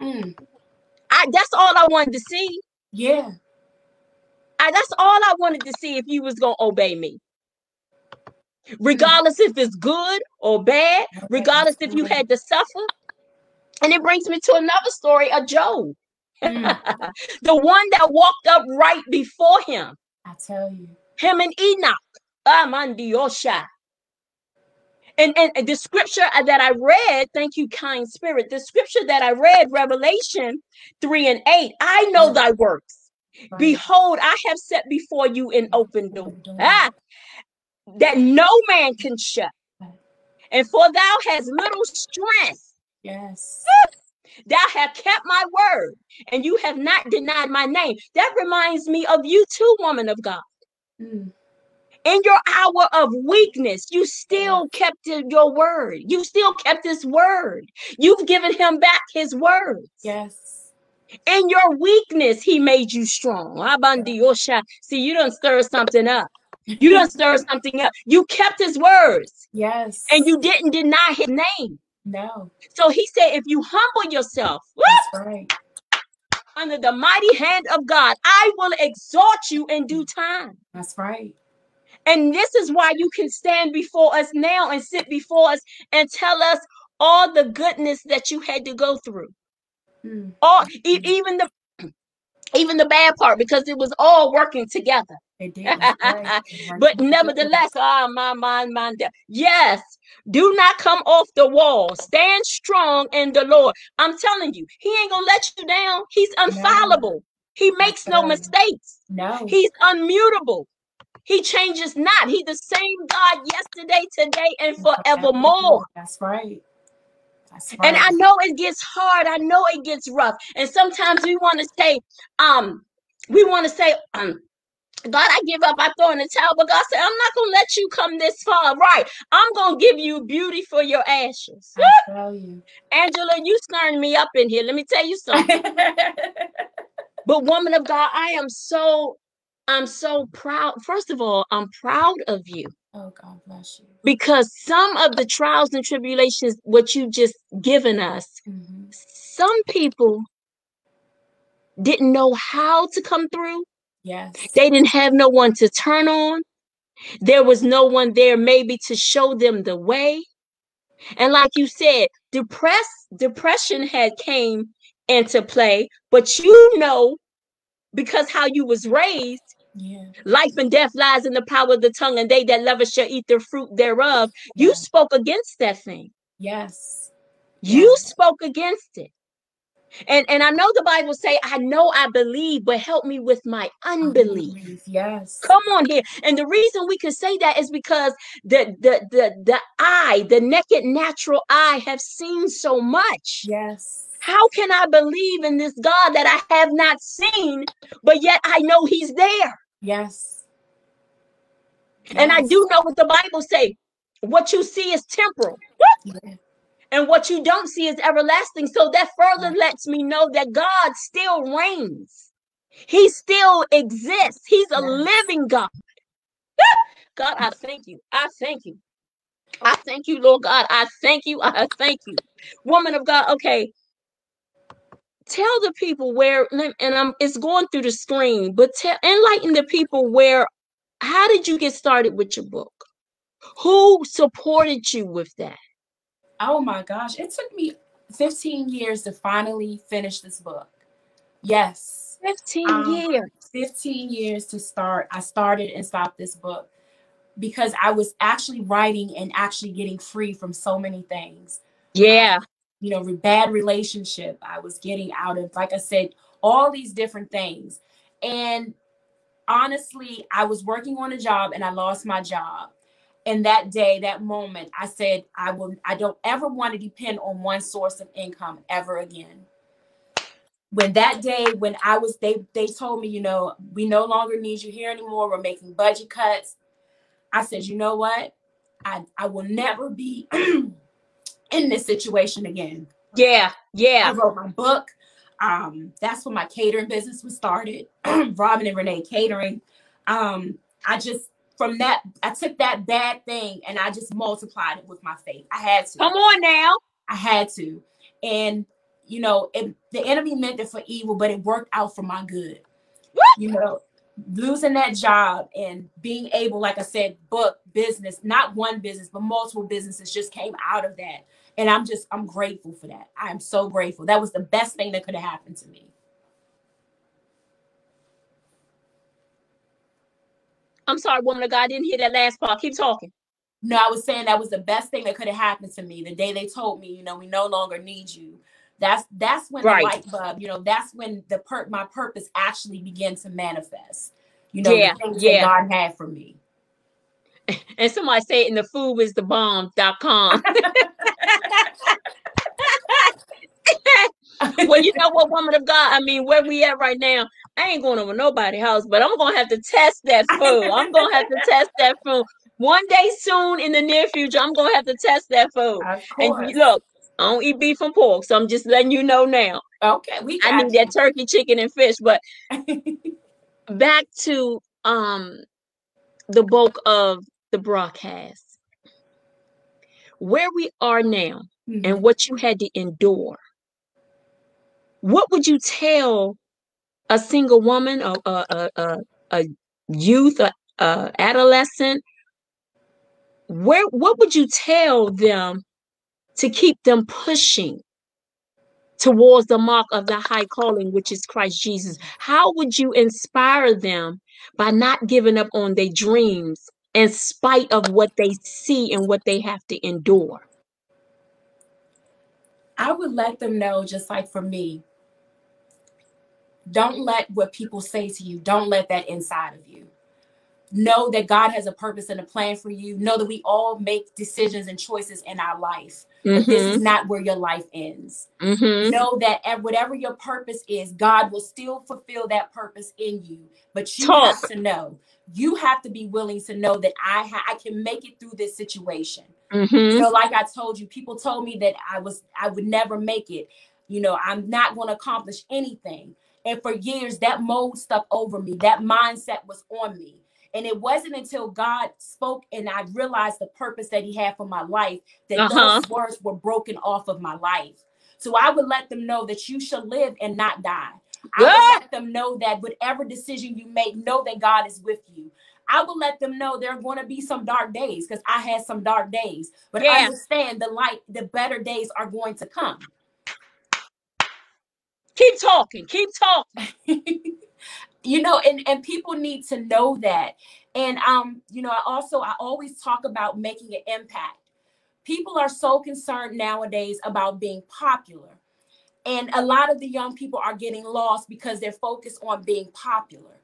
Mm. I that's all I wanted to see. Yeah. I, that's all I wanted to see if you was going to obey me. Regardless if it's good or bad, regardless if you had to suffer. And it brings me to another story of Job. Mm. the one that walked up right before him, I tell you. him and Enoch. Amandiosha. And, and and the scripture that I read, thank you, kind spirit. The scripture that I read, Revelation 3 and 8, I know Mm. thy works. Behold, I have set before you an open door. Open door. Ah, that no man can shut. And for thou hast little strength, Yes. thou hast kept my word, and you have not denied my name. That reminds me of you too, woman of God. Mm. In your hour of weakness, you still kept your word. You still kept his word. You've given him back his words. Yes. In your weakness, he made you strong. See, you don't stir something up. You don't stir something up. You kept his words Yes. and you didn't deny his name. No. So he said, if you humble yourself That's right. under the mighty hand of God, I will exalt you in due time. That's right. And this is why you can stand before us now and sit before us and tell us all the goodness that you had to go through. Mm. All e- even the even the bad part because it was all working together. It did. Right. It worked But nevertheless, ah, my mind, my de- yes, do not come off the wall. Stand strong in the Lord. I'm telling you, He ain't gonna let you down. He's infallible. He makes no mistakes. No. He's unmutable. He changes not. He the same God yesterday, today, and forevermore. That's right. Right. And I know it gets hard. I know it gets rough. And sometimes we want to say, um, we want to say, um, God, I give up. I throw in the towel. But God said, I'm not going to let you come this far. Right. I'm going to give you beauty for your ashes. I tell you. Angela, you stirring me up in here. Let me tell you something. but woman of God, I am so, I'm so proud. First of all, I'm proud of you. Oh, God bless you. Because some of the trials and tribulations, what you just given us, Mhm. some people didn't know how to come through. Yes. They didn't have no one to turn on. There was no one there maybe to show them the way. And like you said, depress depression had came into play, but you know because how you was raised, yeah. life and death lies in the power of the tongue, and they that love it shall eat the fruit thereof. You spoke against that thing. Yes. You Yeah. spoke against it. And and I know the Bible say, I know I believe, but help me with my unbelief. Unbelief. Yes. Come on here. And the reason we can say that is because the the the the eye, the naked natural eye have seen so much. Yes. How can I believe in this God that I have not seen, but yet I know he's there? Yes. And I do know what the Bible say. What you see is temporal. Yeah. And what you don't see is everlasting. So that further mm. lets me know that God still reigns. He still exists. He's a living God. God, I thank you. I thank you. I thank you, Lord God. I thank you. I thank you. Woman of God, okay. Tell the people where, and I'm it's going through the screen, but tell enlighten the people where how did you get started with your book? Who supported you with that? Oh my gosh. It took me 15 years to finally finish this book. Yes. 15 Um, years. 15 years to start. I started and stopped this book because I was actually writing and actually getting free from so many things. Yeah. You know, bad relationship. I was getting out of, like I said, all these different things. And honestly, I was working on a job and I lost my job. And that day, that moment, I said, I will, I don't ever want to depend on one source of income ever again. When that day, when I was, they they told me, you know, we no longer need you here anymore. We're making budget cuts. I said, you know what? I I will never be in this situation again. Yeah. Yeah. I wrote my book. Um, that's when my catering business was started, Robin and Rennee Catering. Um, I just from that I took that bad thing and I just multiplied it with my faith. I had to. Come on now. I had to. And you know, it, the enemy meant it for evil, but it worked out for my good. Woo! You know, losing that job and being able, like I said, book business, not one business, but multiple businesses just came out of that. And I'm just, I'm grateful for that. I am so grateful. That was the best thing that could have happened to me. I'm sorry, woman of God. I didn't hear that last part. Keep talking. No, I was saying that was the best thing that could have happened to me. The day they told me, you know, we no longer need you. That's that's when Right. the light bulb, you know, that's when the per my purpose actually began to manifest. You know, Yeah, yeah. that God had for me. And somebody say it in the food is the bomb.com. well, you know what, woman of God? I mean, where we at right now, I ain't going over nobody's house, but I'm gonna have to test that food. I'm gonna have to test that food. One day soon in the near future, I'm gonna have to test that food. And look, I don't eat beef and pork, so I'm just letting you know now. okay, we I need that turkey, chicken, and fish. But back to um the bulk of the broadcast. Where we are now Mhm. and what you had to endure. What would you tell a single woman, a a a, a, youth, a, a adolescent? Where what would you tell them to keep them pushing towards the mark of the high calling, which is Christ Jesus? How would you inspire them by not giving up on their dreams in spite of what they see and what they have to endure? I would let them know, just like for me, don't let what people say to you, don't let that inside of you. know that God has a purpose and a plan for you. Know that we all make decisions and choices in our life. But this is Mm-hmm. not where your life ends. Mm-hmm. Know that at whatever your purpose is, God will still fulfill that purpose in you. But you Talk. have to know. You have to be willing to know that I ha- I can make it through this situation. Mm-hmm. So, like I told you, people told me that I was I would never make it. You know, I'm not going to accomplish anything. And for years, that mold stuck over me. That mindset was on me. And it wasn't until God spoke and I realized the purpose that He had for my life that Uh-huh. those words were broken off of my life. So I would let them know that you shall live and not die. I Yeah. would let them know that whatever decision you make, know that God is with you. I will let them know there are going to be some dark days because I had some dark days, but Yeah. understand the light, the better days are going to come. Keep talking. Keep talking. you know, and and people need to know that. And um, you know, I also I always talk about making an impact. People are so concerned nowadays about being popular. And a lot of the young people are getting lost because they're focused on being popular.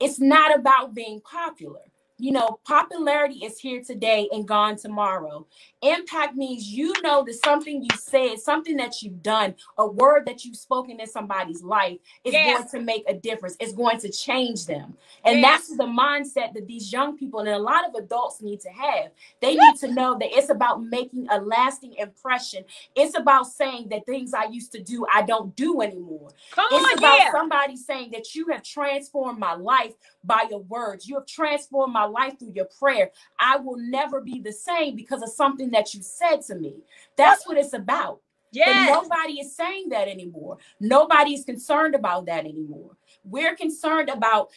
It's not about being popular. You know, popularity is here today and gone tomorrow. Impact means you know that something you said, something that you've done, a word that you've spoken in somebody's life is Yes. going to make a difference. It's going to change them. And Yes. that's the mindset that these young people and a lot of adults need to have. They need to know that it's about making a lasting impression. It's about saying that things I used to do, I don't do anymore. Come It's on about here. somebody saying that you have transformed my life by your words. You have transformed my life through your prayer. I will never be the same because of something that you said to me. That's what it's about. But nobody is saying that anymore. Nobody is concerned about that anymore. We're concerned about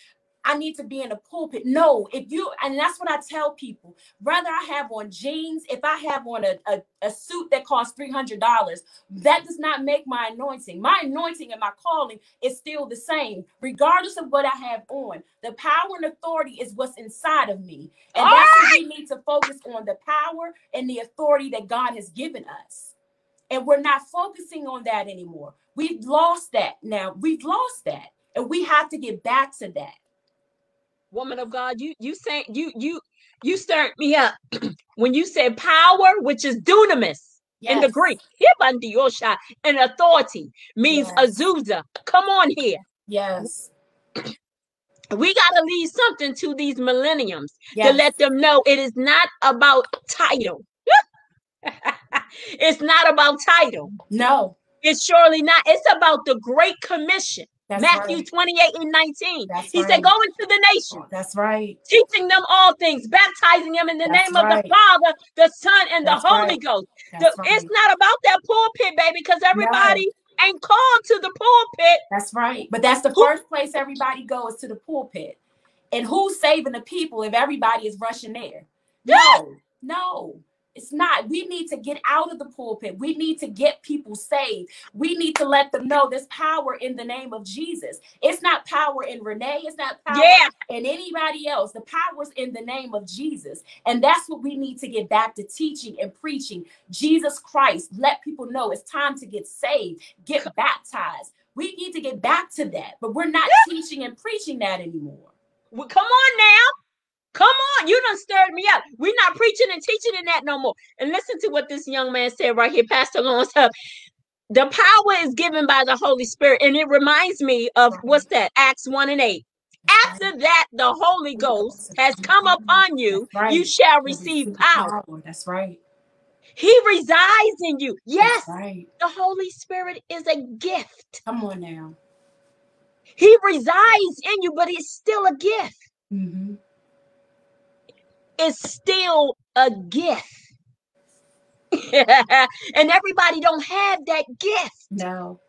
I need to be in a pulpit. No, if you and that's what I tell people. Whether I have on jeans, if I have on a, a, a suit that costs $300, that does not make my anointing. My anointing and my calling is still the same, regardless of what I have on. The power and authority is what's inside of me. And All that's what we need to focus on the power and the authority that God has given us. And we're not focusing on that anymore. We've lost that now. We've lost that. And we have to get back to that. Woman of God, you you saying you you you stirred me up when you said power, which is dunamis in the Yes. Greek. Hibandiyosha, And authority means Yes. azusa. Come on here. Yes. We got to leave something to these millenniums Yes. to let them know it is not about title. it's not about title. no. It's surely not. It's about the Great Commission. That's Matthew right. 28 and 19. That's he said, right. Go into the nation, That's right. teaching them all things, baptizing them in the That's name of the Father, the Son, and the Holy right. Ghost. The- right. It's not about that pulpit, baby, because everybody ain't called to the pulpit. That's right. But that's the first place everybody goes to the pulpit. And who's saving the people if everybody is rushing there? No, no, it's not. We need to get out of the pulpit. We need to get people saved. We need to let them know there's power in the name of Jesus. It's not power in Rennee. It's not power Yeah. in anybody else. The power's in the name of Jesus. And that's what we need to get back to teaching and preaching. Jesus Christ. Let people know it's time to get saved, get baptized. We need to get back to that, but we're not teaching and preaching that anymore. Well, come on now. Come on. You done stirred me up. We're not preaching and teaching in that no more. And listen to what this young man said right here, Pastor Lawrence Hubb. The power is given by the Holy Spirit. And it reminds me of what's that? Acts 1 and 8. After that, the Holy Ghost has come upon you, right. you shall receive power. That's right. He resides in you. Yes, right. the Holy Spirit is a gift. Come on now. He resides in you, but it's still a gift. hmm It's still a gift. and everybody don't have that gift. No.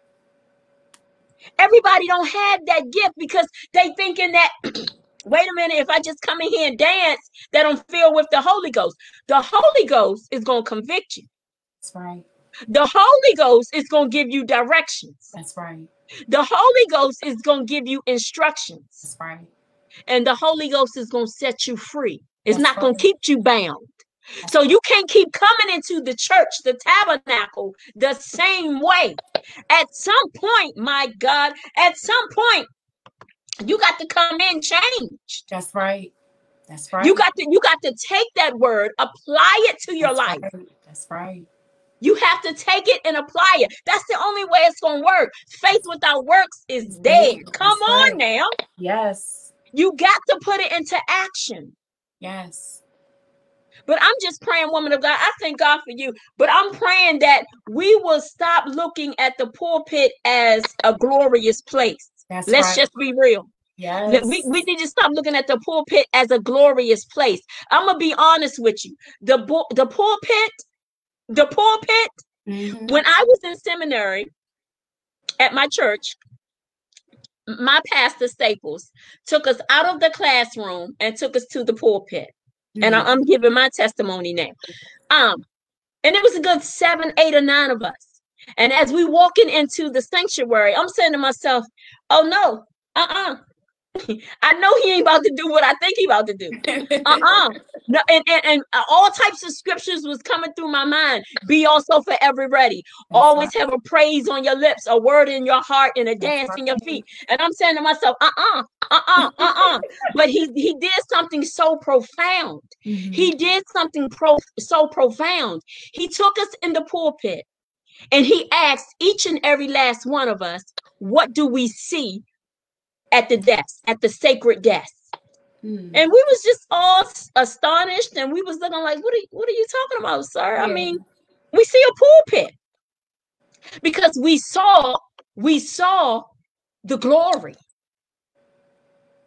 Everybody don't have that gift because they thinking that wait a minute, if I just come in here and dance, that I'm filled with the Holy Ghost. The Holy Ghost is going to convict you. That's right. The Holy Ghost is going to give you directions. That's right. The Holy Ghost is going to give you instructions. That's right. And the Holy Ghost is going to set you free. It's not going to keep you bound. So you can't keep coming into the church, the tabernacle, the same way. At some point, my God, at some point, you got to come in changed. That's right. That's right. You got to you got to take that word, apply it to your That's life. right. That's right. You have to take it and apply it. That's the only way it's going to work. Faith without works is dead. That's Come right. on now. Yes. You got to put it into action. Yes. But I'm just praying, woman of God. I thank God for you. But I'm praying that we will stop looking at the pulpit as a glorious place. That's Let's right. just be real. yes. We, we need to stop looking at the pulpit as a glorious place. I'm gonna be honest with you. The the pulpit, the pulpit. Mhm. When I was in seminary at my church, my pastor Staples took us out of the classroom and took us to the pulpit. And I- Mhm. I'm giving my testimony now. Um, and it was a good seven, eight, or nine of us. And as we walking into the sanctuary, I'm saying to myself, "Oh no, uh-uh, I know he ain't about to do what I think he about to do. Uh-uh. No, and, and, and all types of scriptures was coming through my mind. Be also forever ready. Always have a praise on your lips, a word in your heart, and a dance in your feet. And I'm saying to myself, uh-uh, uh-uh, uh-uh. but he he did something so profound. Mhm. He did something pro so profound. He took us in the pulpit and he asked each and every last one of us, what do we see at the desk, at the sacred desk? Mhm. And we was just all astonished and we was looking like, what are, what are you talking about, sir? I mean, we see a pulpit because we saw, we saw the glory.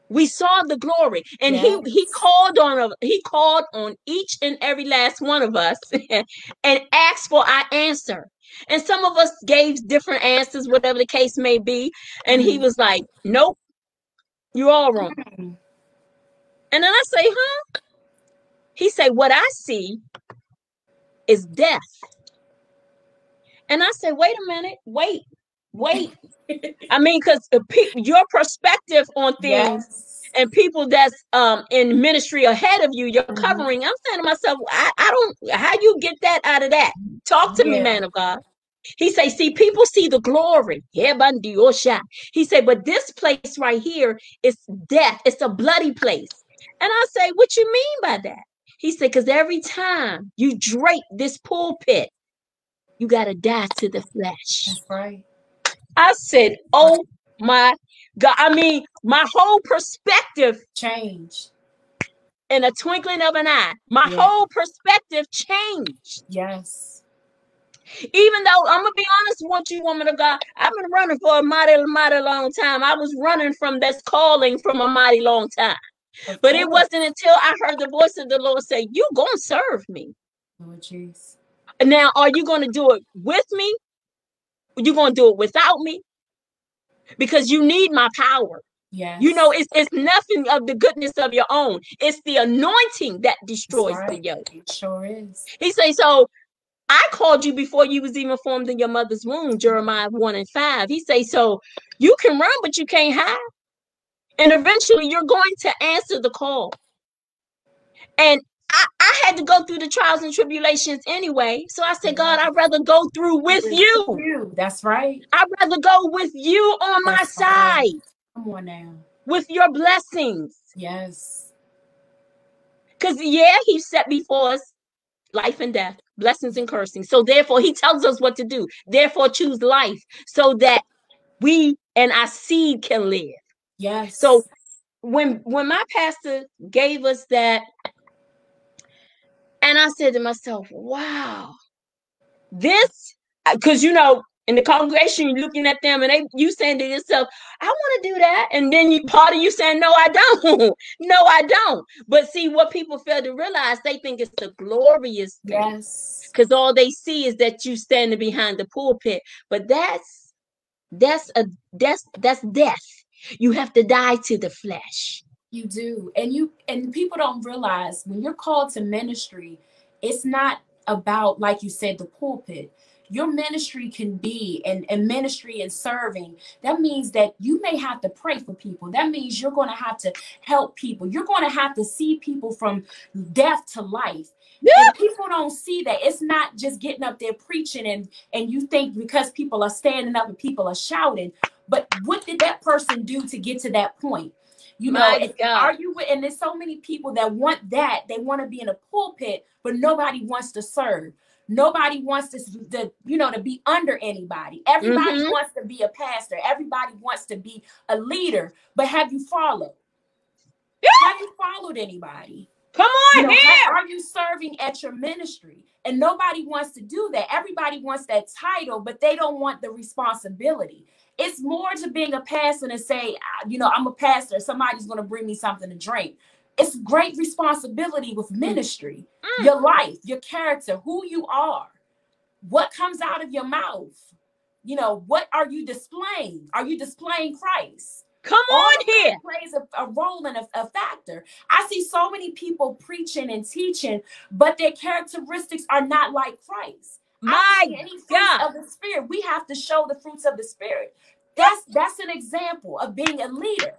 We saw the glory, and he he called on a, he called on each and every last one of us, and asked for our answer. And some of us gave different answers, whatever the case may be. And he Mhm. was like, "Nope, you all wrong." Mhm. And then I say, huh? He said, what I see is death. And I said, wait a minute, wait, wait. I mean, because your perspective on things Yes. and people that's um in ministry ahead of you, you're Mhm. covering. I'm saying to myself, I, I don't how you get that out of that? Talk to me, man of God. He say, see, people see the glory. Yeah, Bundy, shot. He said, but this place right here is death. It's a bloody place. And I say, what you mean by that? He said, because every time you drape this pulpit, you got to die to the flesh. That's right. I said, oh my God. I mean, my whole perspective changed. in a twinkling of an eye, my Yeah. whole perspective changed. Yes. Even though I'm gonna be honest with you, woman of God, I've been running for a mighty, mighty long time. I was running from this calling from a mighty long time. But it wasn't until I heard the voice of the Lord say, You gonna serve me. Lord jeez. Now, are you gonna do it with me? you gonna do it without me? Because you need my power. Yes. You know, it's it's nothing of the goodness of your own. It's the anointing that destroys the right. yoke. It sure is. He say, so I called you before you was even formed in your mother's womb, Jeremiah 1 and 5. He say, so you can run, but you can't hide. And eventually you're going to answer the call. And I, I had to go through the trials and tribulations anyway. So I said, God, I'd rather go through with you. That's right. I'd rather go with you on my That's right. side Come on now. with your blessings. Yes. Because, yeah, he set before us life and death, blessings and cursings. So, therefore, he tells us what to do. Therefore, choose life so that we and our seed can live. Yes. So, when when my pastor gave us that, and I said to myself, wow, this, because you know, in the congregation, you're looking at them and they you saying to yourself, I want to do that. And then you part of you saying, No, I don't. no, I don't. But see, what people fail to realize, they think it's the glorious thing. yes. Because all they see is that you standing behind the pulpit. But that's that's a that's that's death. You have to die to the flesh. You do. And you and people don't realize when you're called to ministry, it's not about, like you said, the pulpit. Your ministry can be and, and ministry and serving. That means that you may have to pray for people. That means you're going to have to help people. You're going to have to see people from death to life. Yeah. People don't see that. It's not just getting up there preaching and and you think because people are standing up and people are shouting, but what did that person do to get to that point? You know, My and God. are you with- and there's so many people that want that. They want to be in a pulpit, but nobody wants to serve. Nobody wants to, to you know, to be under anybody. Everybody Mhm. wants to be a pastor. Everybody wants to be a leader. But have you followed? have you followed anybody? Come You on know, here. are you serving at your ministry? And nobody wants to do that. Everybody wants that title, but they don't want the responsibility. It's more to being a pastor and say, "Ah, you know, I'm a pastor. Somebody's going to bring me something to drink. It's great responsibility with ministry, Mm. your life, your character, who you are, what comes out of your mouth. You know, what are you displaying? Are you displaying Christ? Come all on here. plays a, a role and a, a factor. I see so many people preaching and teaching, but their characteristics are not like Christ. My any God. of the spirit. We have to show the fruits of the spirit. That's that's an example of being a leader.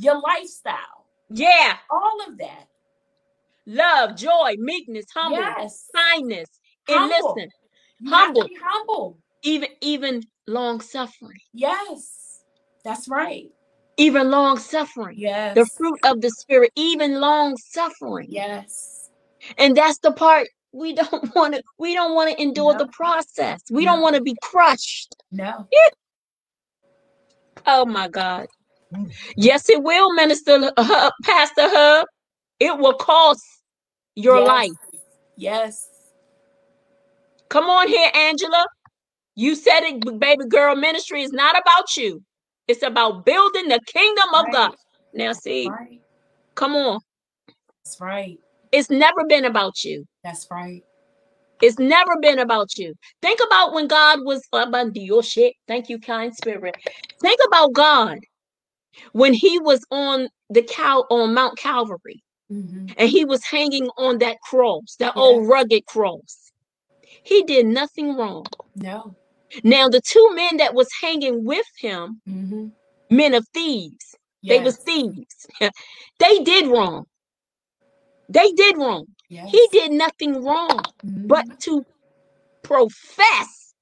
Your lifestyle, Yeah. all of that. Love, joy, meekness, humble, Yes, kindness. And listen, you humble. humble. even even long suffering. Yes, that's right. Even long suffering. Yes, The fruit of the spirit, even long suffering. yes, And that's the part we don't want to we don't want to endure No. the process. We don't want to be crushed. no, Oh my God. Yes, it will, Minister Hubb, uh, Pastor Hubb. It will cost your Yes. life. yes, Come on here, Angela. You said it, b- baby girl. Ministry is not about you. It's about building the kingdom of Right. God. Now, see, right. come on. That's right. It's never been about you. That's right. It's never been about you. Think about when God was uh, your shit. Thank you, kind spirit. Think about God when he was on the cow on Mount Calvary Mhm. and he was hanging on that cross, that old rugged cross. He did nothing wrong. No. Now, the two men that was hanging with him, Mm-hmm. men of thieves, they was thieves. they did wrong. They did wrong. Yes. He did nothing wrong. Mhm. but to profess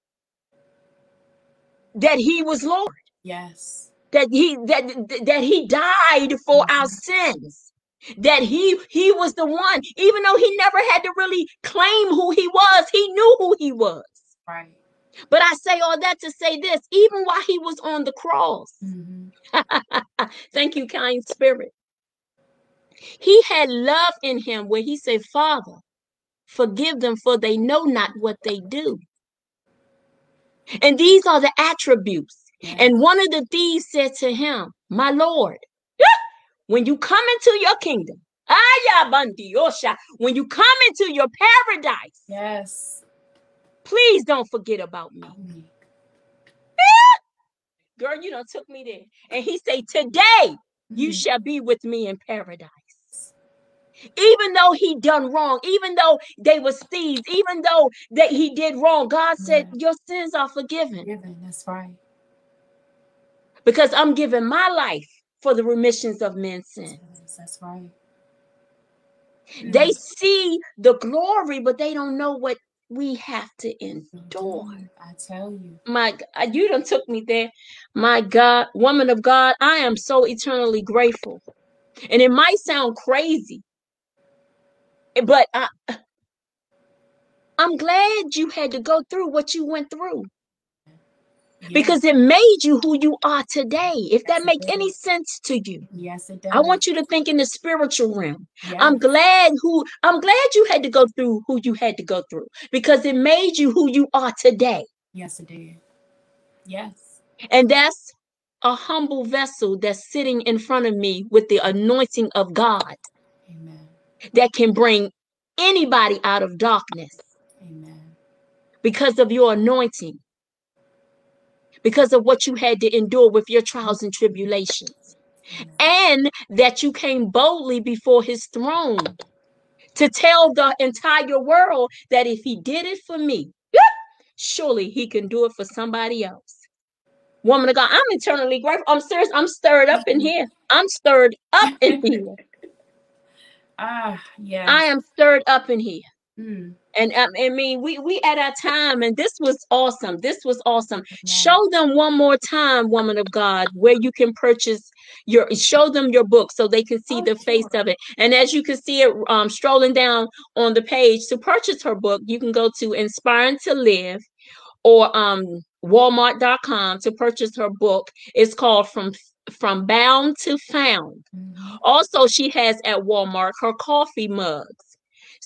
that he was Lord, yes. That he that that he died for our Mhm. sins, that he he was the one, even though he never had to really claim who he was, he knew who he was. Right. But I say all that to say this, even while he was on the cross, Mm-hmm. thank you, kind spirit. He had love in him where he said, Father, forgive them, for they know not what they do. And these are the attributes. And one of the thieves said to him, My Lord, when you come into your kingdom, when you come into your paradise, yes. please don't forget about me. Girl, you don't took me there. And he said, Today you Mhm. shall be with me in paradise. Even though he done wrong, even though they was thieves, even though that he did wrong, God said, Yeah. Your sins are forgiven Given. That's right. Because I'm giving my life for the remissions of men's sin. Yes, That's right. They Mm. see the glory, but they don't know what we have to endure. I tell you. My God, you done took me there. My God, woman of God, I am so eternally grateful. And it might sound crazy, but I, I'm glad you had to go through what you went through Because it made you who you are today. If Yes, that make any sense to you, yes, it does. I want you to think in the spiritual realm. Yes. I'm glad who I'm glad you had to go through who you had to go through because it made you who you are today. Yes, it did. Yes. And that's a humble vessel that's sitting in front of me with the anointing of God Amen. that can bring anybody out of darkness Amen. because of your anointing, because of what you had to endure with your trials and tribulations, and that you came boldly before his throne to tell the entire world that if he did it for me, surely he can do it for somebody else. Woman of God, I'm eternally grateful. I'm serious. I'm stirred up in here. I'm stirred up in here. Ah, yeah. I am stirred up in here. Mm. And um, I mean, we we at our time, and this was awesome. This was awesome. Amen. Show them one more time, woman of God, where you can purchase your. Show them your book so they can see Oh, the face of it. And as you can see it, um, strolling down on the page to purchase her book, you can go to Inspiring to Live or um Walmart.com to purchase her book. It's called From From Bound to Found. Mhm. Also, she has at Walmart her coffee mugs,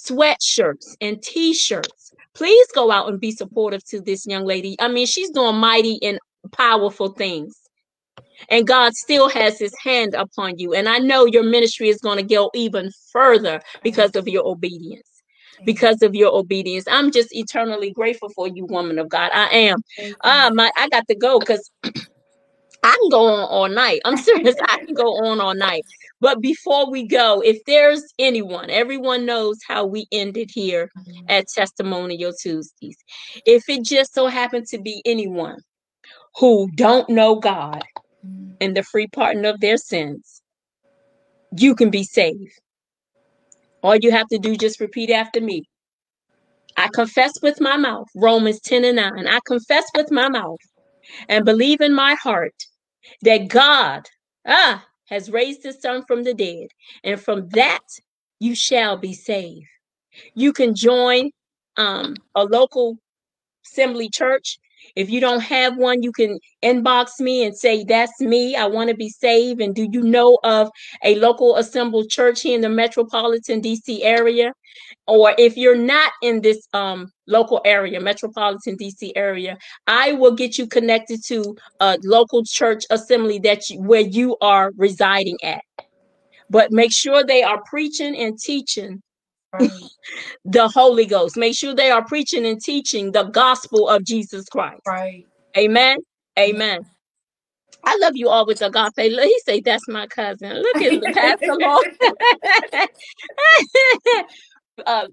sweatshirts, and t-shirts. Please go out and be supportive to this young lady. I mean, she's doing mighty and powerful things. And God still has his hand upon you. And I know your ministry is going to go even further because of your obedience. Because of your obedience. I'm just eternally grateful for you, woman of God. I am. Ah, my I got to go because I can go on all night. I'm serious. I can go on all night. But before we go, if there's anyone, everyone knows how we ended here Mhm. at Testimonial Tuesdays. If it just so happened to be anyone who don't know God Mhm. and the free pardon of their sins, you can be saved. All you have to do just repeat after me. I confess with my mouth, Romans 10 and 9. I confess with my mouth and believe in my heart that God ah, has raised his son from the dead, and from that you shall be saved. You can join um, a local assembly church. If you don't have one, you can inbox me and say, That's me. I want to be saved. And do you know of a local assembled church here in the metropolitan DC area? Or if you're not in this um, local area, metropolitan DC area, I will get you connected to a local church assembly that you, where you are residing at. But make sure they are preaching and teaching. The Holy Ghost. Make sure they are preaching and teaching the gospel of Jesus Christ. Right. Amen. Amen. I love you all with agape. He say that's my cousin. Look at the Pastor Lord. uh,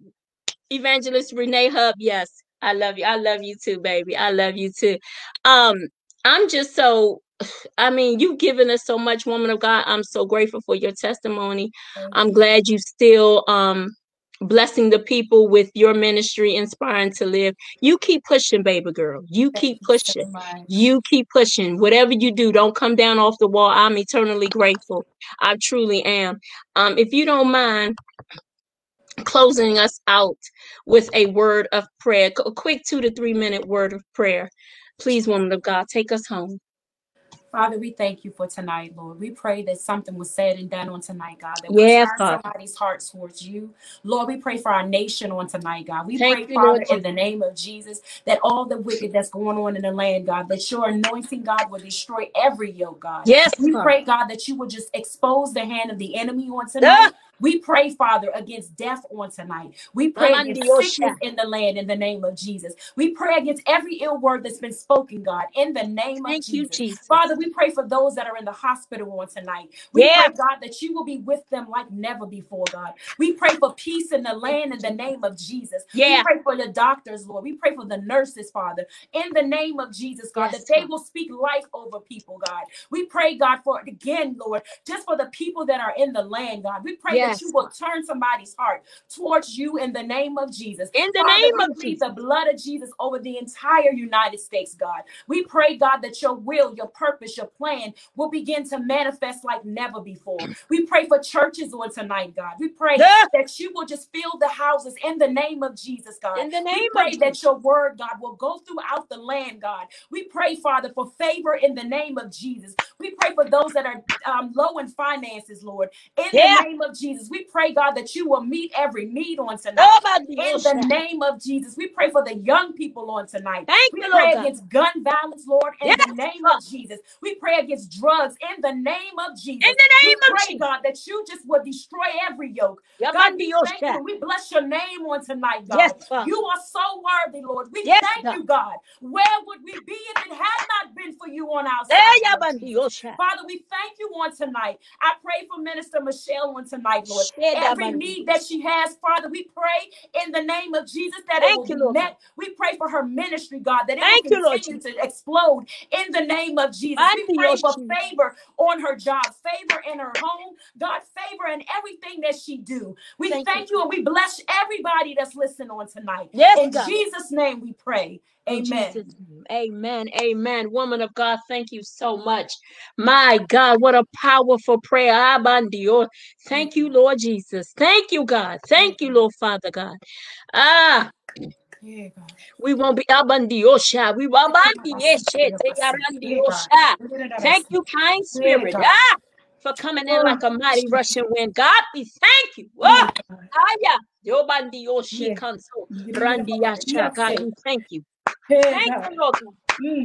Evangelist Rennee Hubb. Yes, I love you. I love you too, baby. I love you too. Um, I'm just so. I mean, you've given us so much, woman of God. I'm so grateful for your testimony. I'm glad you still um blessing the people with your ministry, inspiring to live. You keep pushing, baby girl. You keep pushing. You keep pushing. Whatever you do, don't come down off the wall. I'm eternally grateful. I truly am. Um, if you don't mind closing us out with a word of prayer, a quick two to three minute word of prayer. Please, woman of God, take us home. Father, we thank you for tonight, Lord. We pray that something was said and done on tonight, God, that Yeah, will turn somebody's heart towards you. Lord, we pray for our nation on tonight, God. We Thank pray, you, Father, Lord in the name of Jesus, that all the wicked that's going on in the land, God, that your anointing, God, will destroy every yoke, God. Yes, We pray, God, that you will just expose the hand of the enemy on ah! tonight. We pray, Father, against death on tonight. We pray against sickness in the land in the name of Jesus. We pray against every ill word that's been spoken, God, in the name of Thank you, Jesus. Jesus. Father, we pray for those that are in the hospital on tonight. We Yeah. pray, God, that you will be with them like never before, God. We pray for peace in the land in the name of Jesus. Yeah. We pray for the doctors, Lord. We pray for the nurses, Father, in the name of Jesus, God, Yes, that they will speak life over people, God. We pray, God, for again, Lord, just for the people that are in the land, God. We pray Yes, that you will turn somebody's heart towards you in the name of Jesus. In the Father, name of Jesus. the blood of Jesus over the entire United States, God. We pray, God, that your will, your purpose, your plan will begin to manifest like never before. We pray for churches on tonight, God. We pray Ah, that you will just fill the houses in the name of Jesus, God. In the name We pray of that Jesus. your word, God, will go throughout the land, God. We pray, Father, for favor in the name of Jesus. We pray for those that are um, low in finances, Lord. In Yeah. the name of Jesus, we pray, God, that you will meet every need on tonight. Oh, In the name of Jesus, we pray for the young people on tonight. Thank We you, pray Lord God. against gun violence, Lord, in Yes, the name of Jesus. We pray against drugs in the name of Jesus. In Jesus. the We name of pray, Jesus. God, that you just will destroy every yoke. God, Amandi we thank you. We bless your name on tonight, Yes, God. You are so worthy, Lord. We Yes, thank God. you, God. Where would we be if it had not been for you on our side, Lord Amandi Jesus? Osha. Father, we thank you on tonight. I pray for Minister Michelle on tonight, Lord. Every need that she has, Father, we pray in the name of Jesus that Thank it will you, be Lord. met. We pray for her ministry, God, that it Thank will continue you, to explode in the name of Jesus. we pray for favor on her job, favor in her home, God, favor in everything that she do. We thank, thank you. you and we bless everybody that's listening on tonight. Yes, in God. Jesus' name we pray. Amen. Amen. Amen. Woman of God, thank you so much. My God, what a powerful prayer. Ah, Abandio. Oh. Thank you, Lord Jesus. Thank you, God. Thank you, Lord Father God. Ah. We won't be ah, abandiosha. Oh, we won't ah, be eh, oh, Thank you, kind spirit. Ah, for coming in like a mighty Russian wind. God, we thank you. Oh, we thank you. Thank you, Lord God. Mm.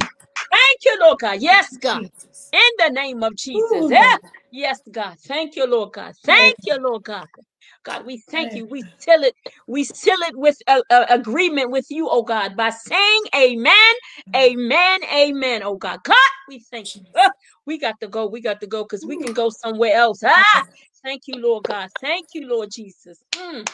Thank you, Lord God. Yes, God. In the name of Jesus. Yeah. Yes, God. Thank you, Lord God. Thank you, Lord God. God, we thank you. We seal it. We seal it with a, a, agreement with you, oh God, by saying amen, amen, amen, oh God. God, we thank you. Uh, we got to go. We got to go because we can go somewhere else. Ah, thank you, Lord God. Thank you, Lord Jesus. Mm.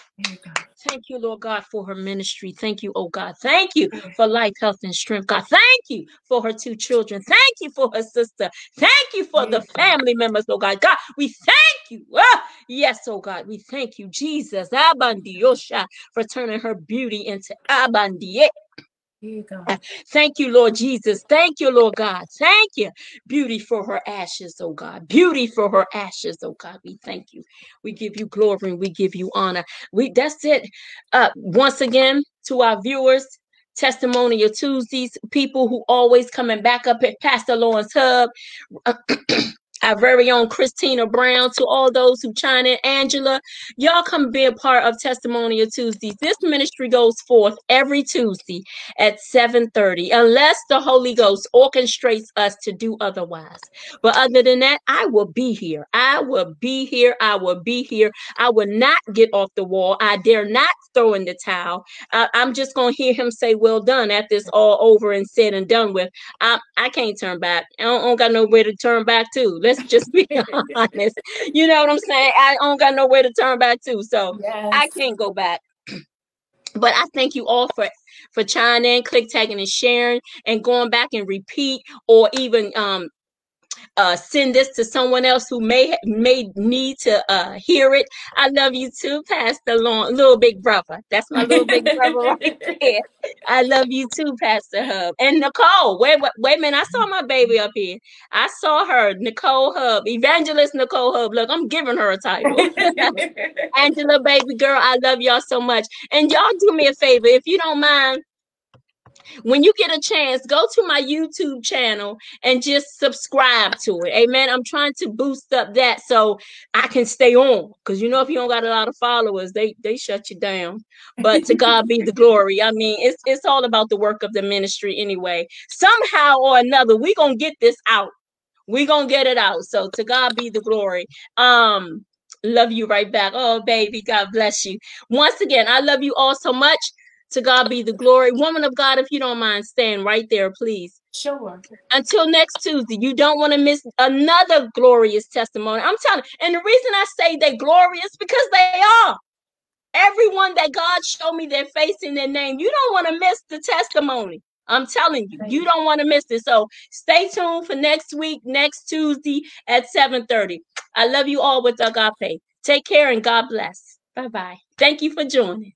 Thank you, Lord God, for her ministry. Thank you, oh God. Thank you for life, health, and strength. God, thank you for her two children. Thank you for her sister. Thank you for the family members, oh God. God, we thank you. Ah, yes, oh God, we thank you, Jesus. Abandiyosha, for turning her beauty into abandiye. Thank you, Lord Jesus. Thank you, Lord God. Thank you. Beauty for her ashes, oh God. Beauty for her ashes, oh God. We thank you. We give you glory and we give you honor. We that's it. Uh once again to our viewers, testimonial Tuesdays, people who always coming back up at Pastor Lawrence Hubb. our very own Christina Brown, to all those who chime in, Angela, y'all come be a part of Testimonial Tuesdays. This ministry goes forth every Tuesday at 7:30, unless the Holy Ghost orchestrates us to do otherwise. But other than that, I will be here. I will be here. I will be here. I will not get off the wall. I dare not throw in the towel. I, am just gonna hear him say, "Well done." After it's all over and said and done with, I, I can't turn back. I don't, I don't got nowhere to turn back to. Let's just be honest. You know what I'm saying? I don't got nowhere to turn back to, so yes. I can't go back. But I thank you all for for chiming in, click tagging, and sharing, and going back and repeat, or even um uh, send this to someone else who may may need to uh, hear it. I love you too, Pastor Long, little big brother. That's my little big brother right there. I love you too, Pastor Hubb and Nicole. Wait, wait, wait a minute. I saw my baby up here. I saw her, Nicole Hubb, Evangelist Nicole Hubb. Look, I'm giving her a title. Angela, baby girl, I love y'all so much. And y'all do me a favor, if you don't mind when you get a chance, go to my YouTube channel and just subscribe to it. Amen. I'm trying to boost up that so I can stay on. Because you know, if you don't got a lot of followers, they they shut you down. But to God be the glory. I mean, it's it's all about the work of the ministry anyway. Somehow or another, we're gonna get this out. We're gonna get it out. So to God be the glory. Um love you right back. Oh, baby, God bless you. Once again, I love you all so much. To God be the glory. Woman of God, if you don't mind staying right there, please. Sure. Until next Tuesday, you don't want to miss another glorious testimony. I'm telling you, and the reason I say they're glorious because they are. Everyone that God showed me their face in their name, you don't want to miss the testimony. I'm telling you, you don't want to miss it. So stay tuned for next week, next Tuesday at 7:30. I love you all with agape. Take care and God bless. Bye bye. Thank you for joining.